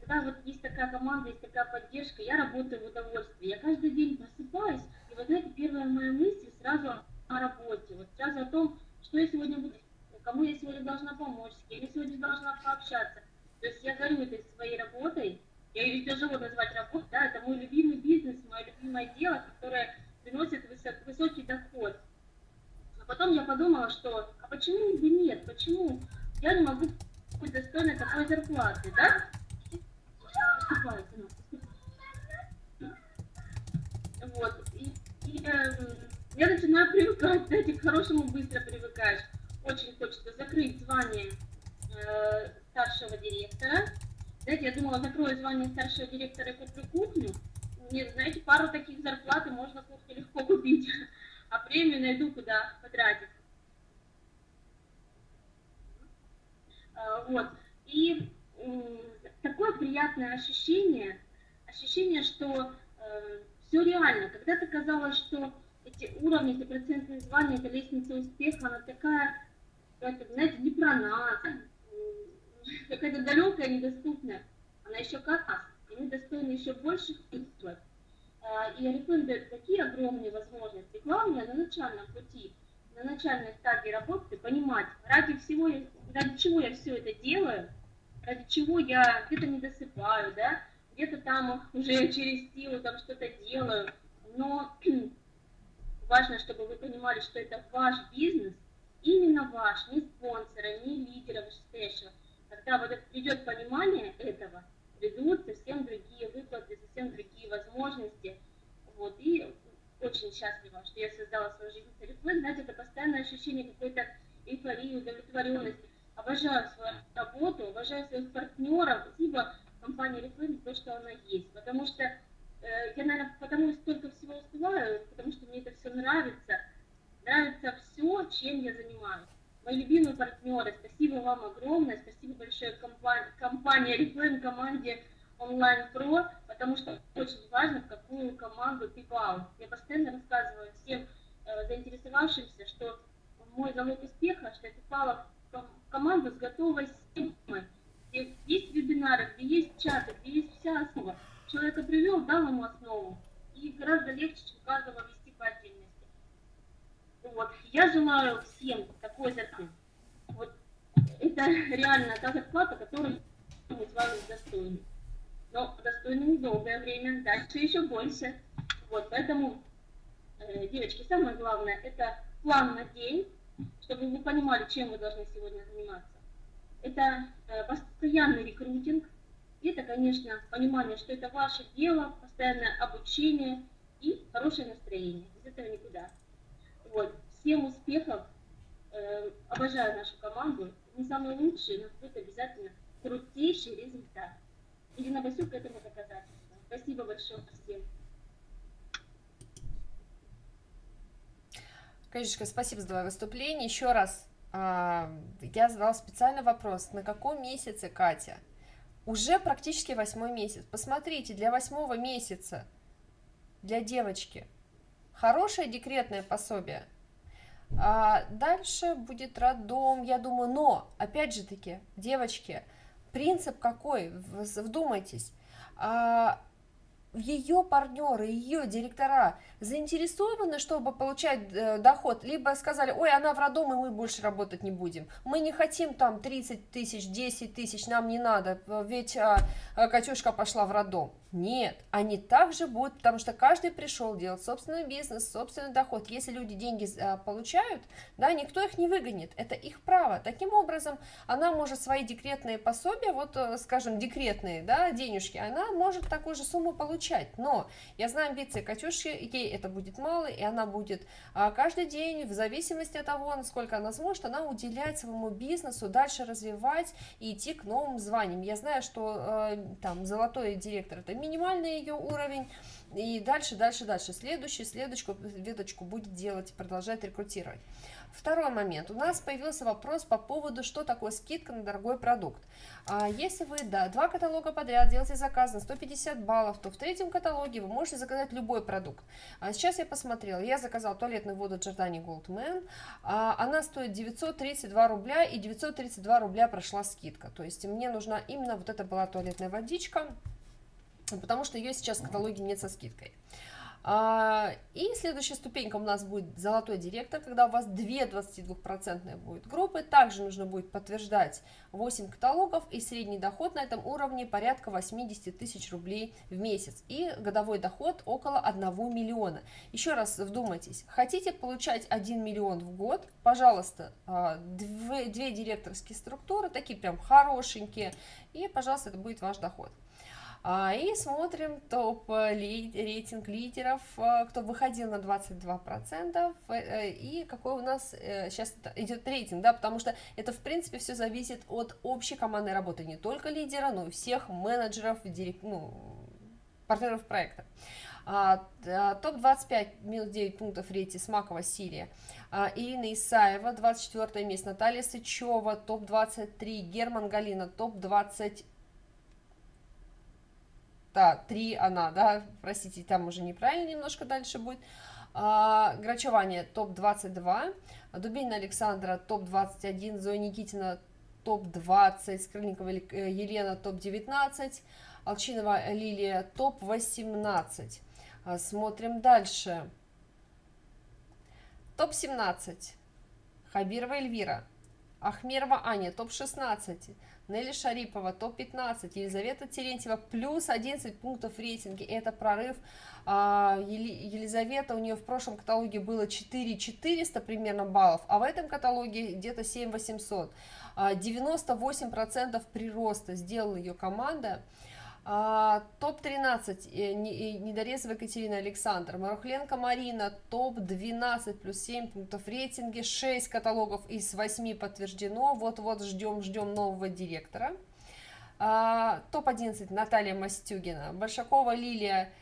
когда вот есть такая команда, есть такая поддержка, я работаю в удовольствии. Я каждый день просыпаюсь, и вот знаете, первая моя мысль сразу о работе, вот сразу о том, что я сегодня буду, кому я сегодня должна помочь, с кем я сегодня должна пообщаться. То есть я горю этой своей работой, я ее тяжело назвать работой, да, это мой любимый бизнес, мое любимое дело, которое приносит высок, высокий доход. А потом я подумала, что, а почему бы нет, почему я не могу быть достойной такой зарплаты, да? Вот. И, и э, я начинаю привыкать, знаете, к хорошему быстро привыкаешь. Очень хочется закрыть звание э, старшего директора. Знаете, я думала, закрою звание старшего директора и куплю кухню. Нет, знаете, пару таких зарплат и можно кухню легко купить, а премию найду куда потратить. Э, вот. И такое приятное ощущение, ощущение, что э, все реально. Когда-то казалось, что эти уровни, эти процентные звания, эта лестница успеха, она такая, знаете, не про нас, какая-то далекая, недоступная. Она еще как нас, и мы достойны еще больших. Э, и Арифлейм дает такие огромные возможности. Главное на начальном пути, на начальной стадии работы понимать, ради всего, ради чего я все это делаю, ради чего я где-то не досыпаю, да, где-то там уже через силу там что-то делаю, но важно, чтобы вы понимали, что это ваш бизнес, именно ваш, не спонсора, не лидера вышестоящего. Когда вот придет понимание этого, придут совсем другие выплаты, совсем другие возможности. Вот, и очень счастлива, что я создала свою жизнь с Знаете, это постоянное ощущение какой-то эйфории, удовлетворенности обожаю свою работу, обожаю своих партнеров, спасибо компании Reflame за то, что она есть, потому что я, наверное, потому столько всего успеваю, потому что мне это все нравится, нравится все, чем я занимаюсь. Мои любимые партнеры, спасибо вам огромное, спасибо большое компании, компании Reflame, команде Online Pro, потому что очень важно, в какую команду ты попал. Я постоянно рассказываю всем э, заинтересовавшимся, что мой залог успеха, что я попала команда с готовой системой, где есть вебинары, где есть чаты, где есть вся основа. Человека привел, дал ему основу, и гораздо легче, чем каждого вести по отдельности. Вот. Я желаю всем такой зарплаты. Вот это реально та зарплата, которую мы с вами достойны. Но достойны недолгое время, дальше еще больше. Вот, поэтому, э, девочки, самое главное, это план на день, чтобы вы понимали, чем вы должны сегодня заниматься. Это э, постоянный рекрутинг, это, конечно, понимание, что это ваше дело, постоянное обучение и хорошее настроение. Без этого никуда. Вот. Всем успехов. Э, обожаю нашу команду. Не самый лучший, но будет обязательно крутейший результат. Ирина Басюк этому доказательство. Спасибо большое всем. Конечно, спасибо за твое выступление. Еще раз, а, я задала специальный вопрос. На каком месяце, Катя? Уже практически восьмой месяц. Посмотрите, для восьмого месяца для девочки хорошее декретное пособие. А дальше будет роддом, я думаю, но, опять же таки, девочки, принцип какой, вдумайтесь, а, ее партнеры, ее директора заинтересованы, чтобы получать э, доход, либо сказали, ой, она в роддом, и мы больше работать не будем. Мы не хотим там 30 тысяч, 10 тысяч, нам не надо, ведь а, а, Катюшка пошла в роддом. Нет, они также будут, потому что каждый пришел делать собственный бизнес, собственный доход. Если люди деньги получают, да, никто их не выгонит, это их право. Таким образом, она может свои декретные пособия, вот, э, скажем, декретные, да, денежки, она может такую же сумму получать. Но я знаю амбиции Катюшки, ей это будет мало, и она будет а, каждый день, в зависимости от того, насколько она сможет, она уделять своему бизнесу, дальше развивать и идти к новым званиям. Я знаю, что а, там золотой директор это минимальный ее уровень, и дальше, дальше, дальше, следующий, следующую веточку будет делать, продолжать рекрутировать. Второй момент. У нас появился вопрос по поводу, что такое скидка на дорогой продукт. А если вы да, два каталога подряд делаете заказ на 150 баллов, то в третьем каталоге вы можете заказать любой продукт. А сейчас я посмотрела, я заказала туалетную воду Giordani Goldman, а она стоит 932 рубля, и 932 рубля прошла скидка. То есть мне нужна именно вот эта была туалетная водичка, потому что ее сейчас в каталоге нет со скидкой. А, и следующая ступенька у нас будет золотой директор, когда у вас две 22% будет группы. Также нужно будет подтверждать 8 каталогов и средний доход на этом уровне порядка 80 тысяч рублей в месяц. И годовой доход около 1 миллиона. Еще раз вдумайтесь, хотите получать 1 миллион в год, пожалуйста, а, две, две директорские структуры, такие прям хорошенькие, и, пожалуйста, это будет ваш доход. А, и смотрим топ рейтинг лидеров, а, кто выходил на 22%, э, и какой у нас сейчас э, идет рейтинг, да, потому что это, в принципе, все зависит от общей командной работы, не только лидера, но и всех менеджеров, директ, ну, партнеров проекта. А, Топ-25 минус 9 пунктов рейтинг Смакова Сирия. А, Ирина Исаева, 24 место. Наталья Сычева, топ-23. Герман Галина, топ-20 да, три она, да, простите, там уже неправильно немножко дальше будет. А, Грачевание топ-22, Дубинина Александра топ-21, Зоя Никитина топ-20, Скрыльникова э, Елена топ-19, Алчинова Лилия топ-18. А, смотрим дальше. Топ-17. Хабирова Эльвира. Ахмерова Аня, топ-16. Нелли Шарипова, топ-15, Елизавета Терентьева, плюс 11 пунктов в рейтинге, это прорыв. А, Елизавета, у нее в прошлом каталоге было 4 400 примерно баллов, а в этом каталоге где-то 7 800. 98% прироста сделала ее команда. А, топ-13 э, Недорезова Екатерина Александр, Марухленко Марина, топ-12 плюс 7 пунктов рейтинге, 6 каталогов из 8 подтверждено, вот-вот ждем-ждем нового директора. А, топ-11 Наталья Мастюгина, Большакова Лилия,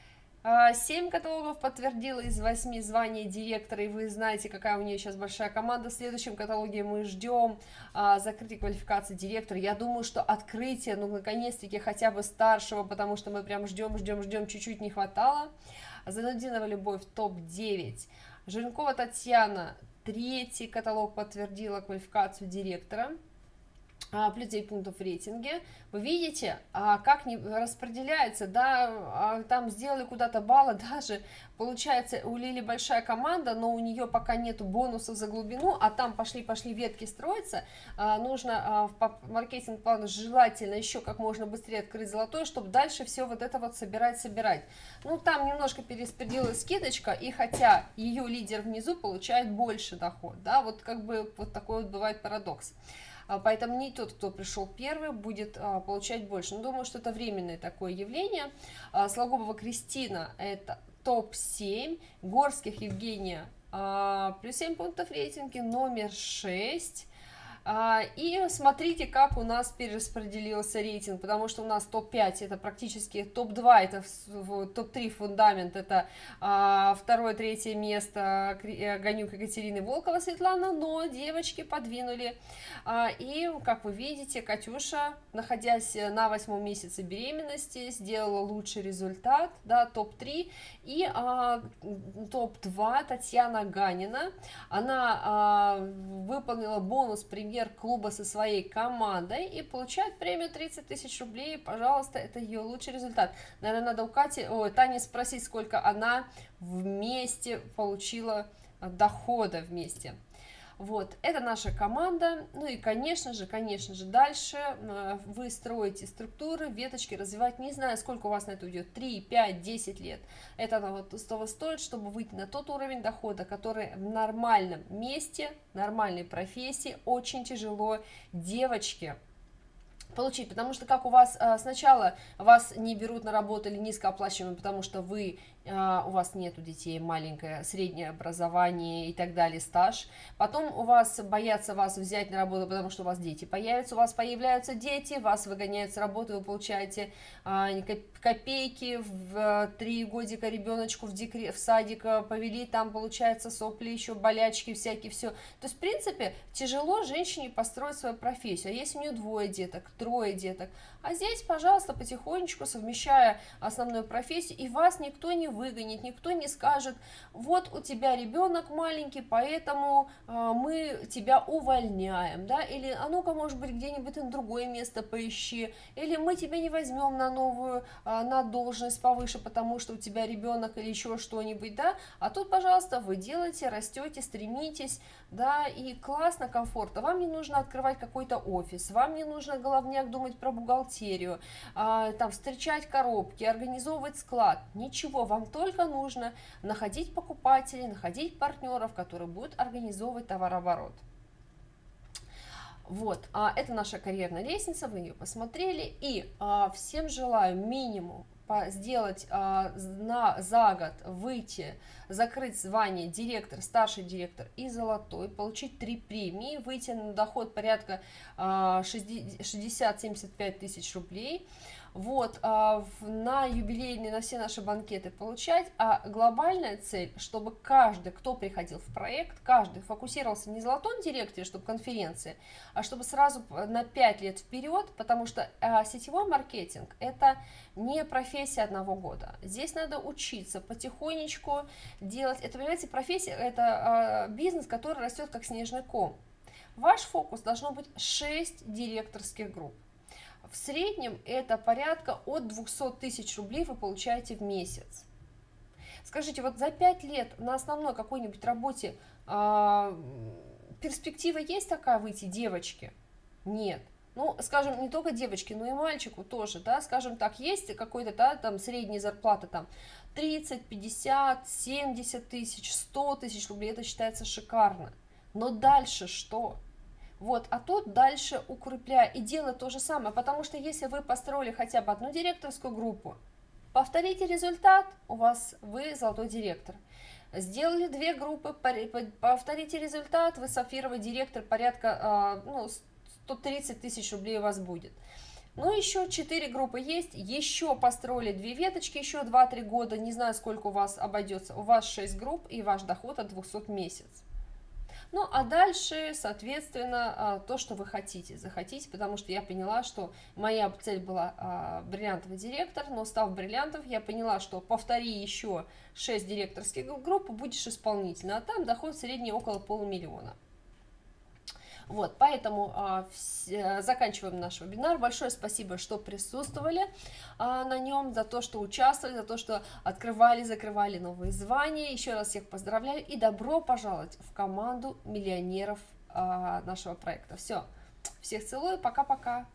семь каталогов подтвердила из восьми званий директора, и вы знаете, какая у нее сейчас большая команда. В следующем каталоге мы ждем а, закрытия квалификации директора. Я думаю, что открытие, ну, наконец-таки, хотя бы старшего, потому что мы прям ждем, ждем, ждем, чуть-чуть не хватало. Занудинова Любовь, топ-9. Жиренкова Татьяна, третий каталог подтвердила квалификацию директора а, плюс 9 пунктов в рейтинге. Вы видите, а, как не распределяется, да, а, там сделали куда-то баллы, даже, получается, у Лили большая команда, но у нее пока нету бонусов за глубину, а там пошли-пошли ветки строиться, нужно в маркетинг-плану желательно еще как можно быстрее открыть золотой, чтобы дальше все вот это вот собирать-собирать. Ну, там немножко перераспределилась скидочка, и хотя ее лидер внизу получает больше доход, да, вот как бы вот такой вот бывает парадокс. А, поэтому не тот, кто пришел первый, будет а, получать больше. Но думаю, что это временное такое явление. А, Слогубова Кристина – это топ-7, Горских Евгения плюс 7 пунктов рейтинги, номер 6, а, и смотрите, как у нас перераспределился рейтинг, потому что у нас топ-5 это практически топ-2, это топ-3 фундамент, это а, второе, третье место э, Ганюк Екатерины Волкова Светлана, но девочки подвинули. А, и, как вы видите, Катюша, находясь на восьмом месяце беременности, сделала лучший результат, да, топ-3. И топ-2 Татьяна Ганина, она выполнила бонус премьер премьер-клуба со своей командой и получает премию 30 тысяч рублей. Пожалуйста, это ее лучший результат. Наверное, надо у Кати, ой, Тане спросить, сколько она вместе получила дохода вместе. Вот, это наша команда. Ну и, конечно же, конечно же, дальше э, вы строите структуры, веточки, развивать. Не знаю, сколько у вас на это уйдет, 3, 5, 10 лет. Это вот того стоит, чтобы выйти на тот уровень дохода, который в нормальном месте, нормальной профессии очень тяжело девочке получить, потому что как у вас а, сначала вас не берут на работу или низкооплачиваемые, потому что вы у вас нету детей, маленькое, среднее образование и так далее, стаж. Потом у вас боятся вас взять на работу, потому что у вас дети появятся, у вас появляются дети, вас выгоняют с работы, вы получаете а, копейки, в три годика ребеночку в, декре, в садик повели, там получается сопли, еще болячки всякие, все. То есть, в принципе, тяжело женщине построить свою профессию. А если у нее двое деток, трое деток, а здесь, пожалуйста, потихонечку совмещая основную профессию, и вас никто не выгонит, никто не скажет, вот у тебя ребенок маленький, поэтому э, мы тебя увольняем, да, или а ну-ка, может быть, где-нибудь на другое место поищи, или мы тебя не возьмем на новую, э, на должность повыше, потому что у тебя ребенок или еще что-нибудь, да, а тут, пожалуйста, вы делаете, растете, стремитесь, да, и классно, комфортно, вам не нужно открывать какой-то офис, вам не нужно головняк думать про бухгалтерию, а, там, встречать коробки, организовывать склад, ничего, вам только нужно находить покупателей, находить партнеров, которые будут организовывать товарооборот. Вот, а это наша карьерная лестница, вы ее посмотрели, и а, всем желаю минимум сделать а, на, за год, выйти, закрыть звание директор, старший директор и золотой, получить три премии, выйти на доход порядка а, 60-75 тысяч рублей, вот, а, на юбилейные, на все наши банкеты получать, а глобальная цель, чтобы каждый, кто приходил в проект, каждый фокусировался не в золотом директоре, чтобы конференции, а чтобы сразу на 5 лет вперед, потому что а, сетевой маркетинг – это не профессия одного года. Здесь надо учиться потихонечку делать. Это, понимаете, профессия – это а, бизнес, который растет как снежный ком. Ваш фокус должно быть 6 директорских групп. В среднем это порядка от 200 тысяч рублей вы получаете в месяц. Скажите, вот за 5 лет на основной какой-нибудь работе э, перспектива есть такая выйти девочки? Нет. Ну, скажем, не только девочки, но и мальчику тоже, да, скажем так, есть какой-то, да, там, средняя зарплата, там, 30, 50, 70 тысяч, 100 тысяч рублей, это считается шикарно. Но дальше что? Вот, а тут дальше укрепляя и делать то же самое, потому что если вы построили хотя бы одну директорскую группу, повторите результат, у вас вы золотой директор. Сделали две группы, повторите результат, вы сапфировый директор, порядка а, ну, 130 тысяч рублей у вас будет. Ну, еще 4 группы есть, еще построили две веточки, еще 2-3 года, не знаю, сколько у вас обойдется, у вас 6 групп и ваш доход от 200 в месяц. Ну, а дальше, соответственно, а, то, что вы хотите, захотите, потому что я поняла, что моя цель была а, бриллиантовый директор, но став бриллиантов, я поняла, что повтори еще 6 директорских групп, будешь исполнительно, а там доход средний около полумиллиона. Вот, поэтому а, все, заканчиваем наш вебинар. Большое спасибо, что присутствовали а, на нем, за то, что участвовали, за то, что открывали, закрывали новые звания. Еще раз всех поздравляю и добро пожаловать в команду миллионеров а, нашего проекта. Все, всех целую, пока-пока.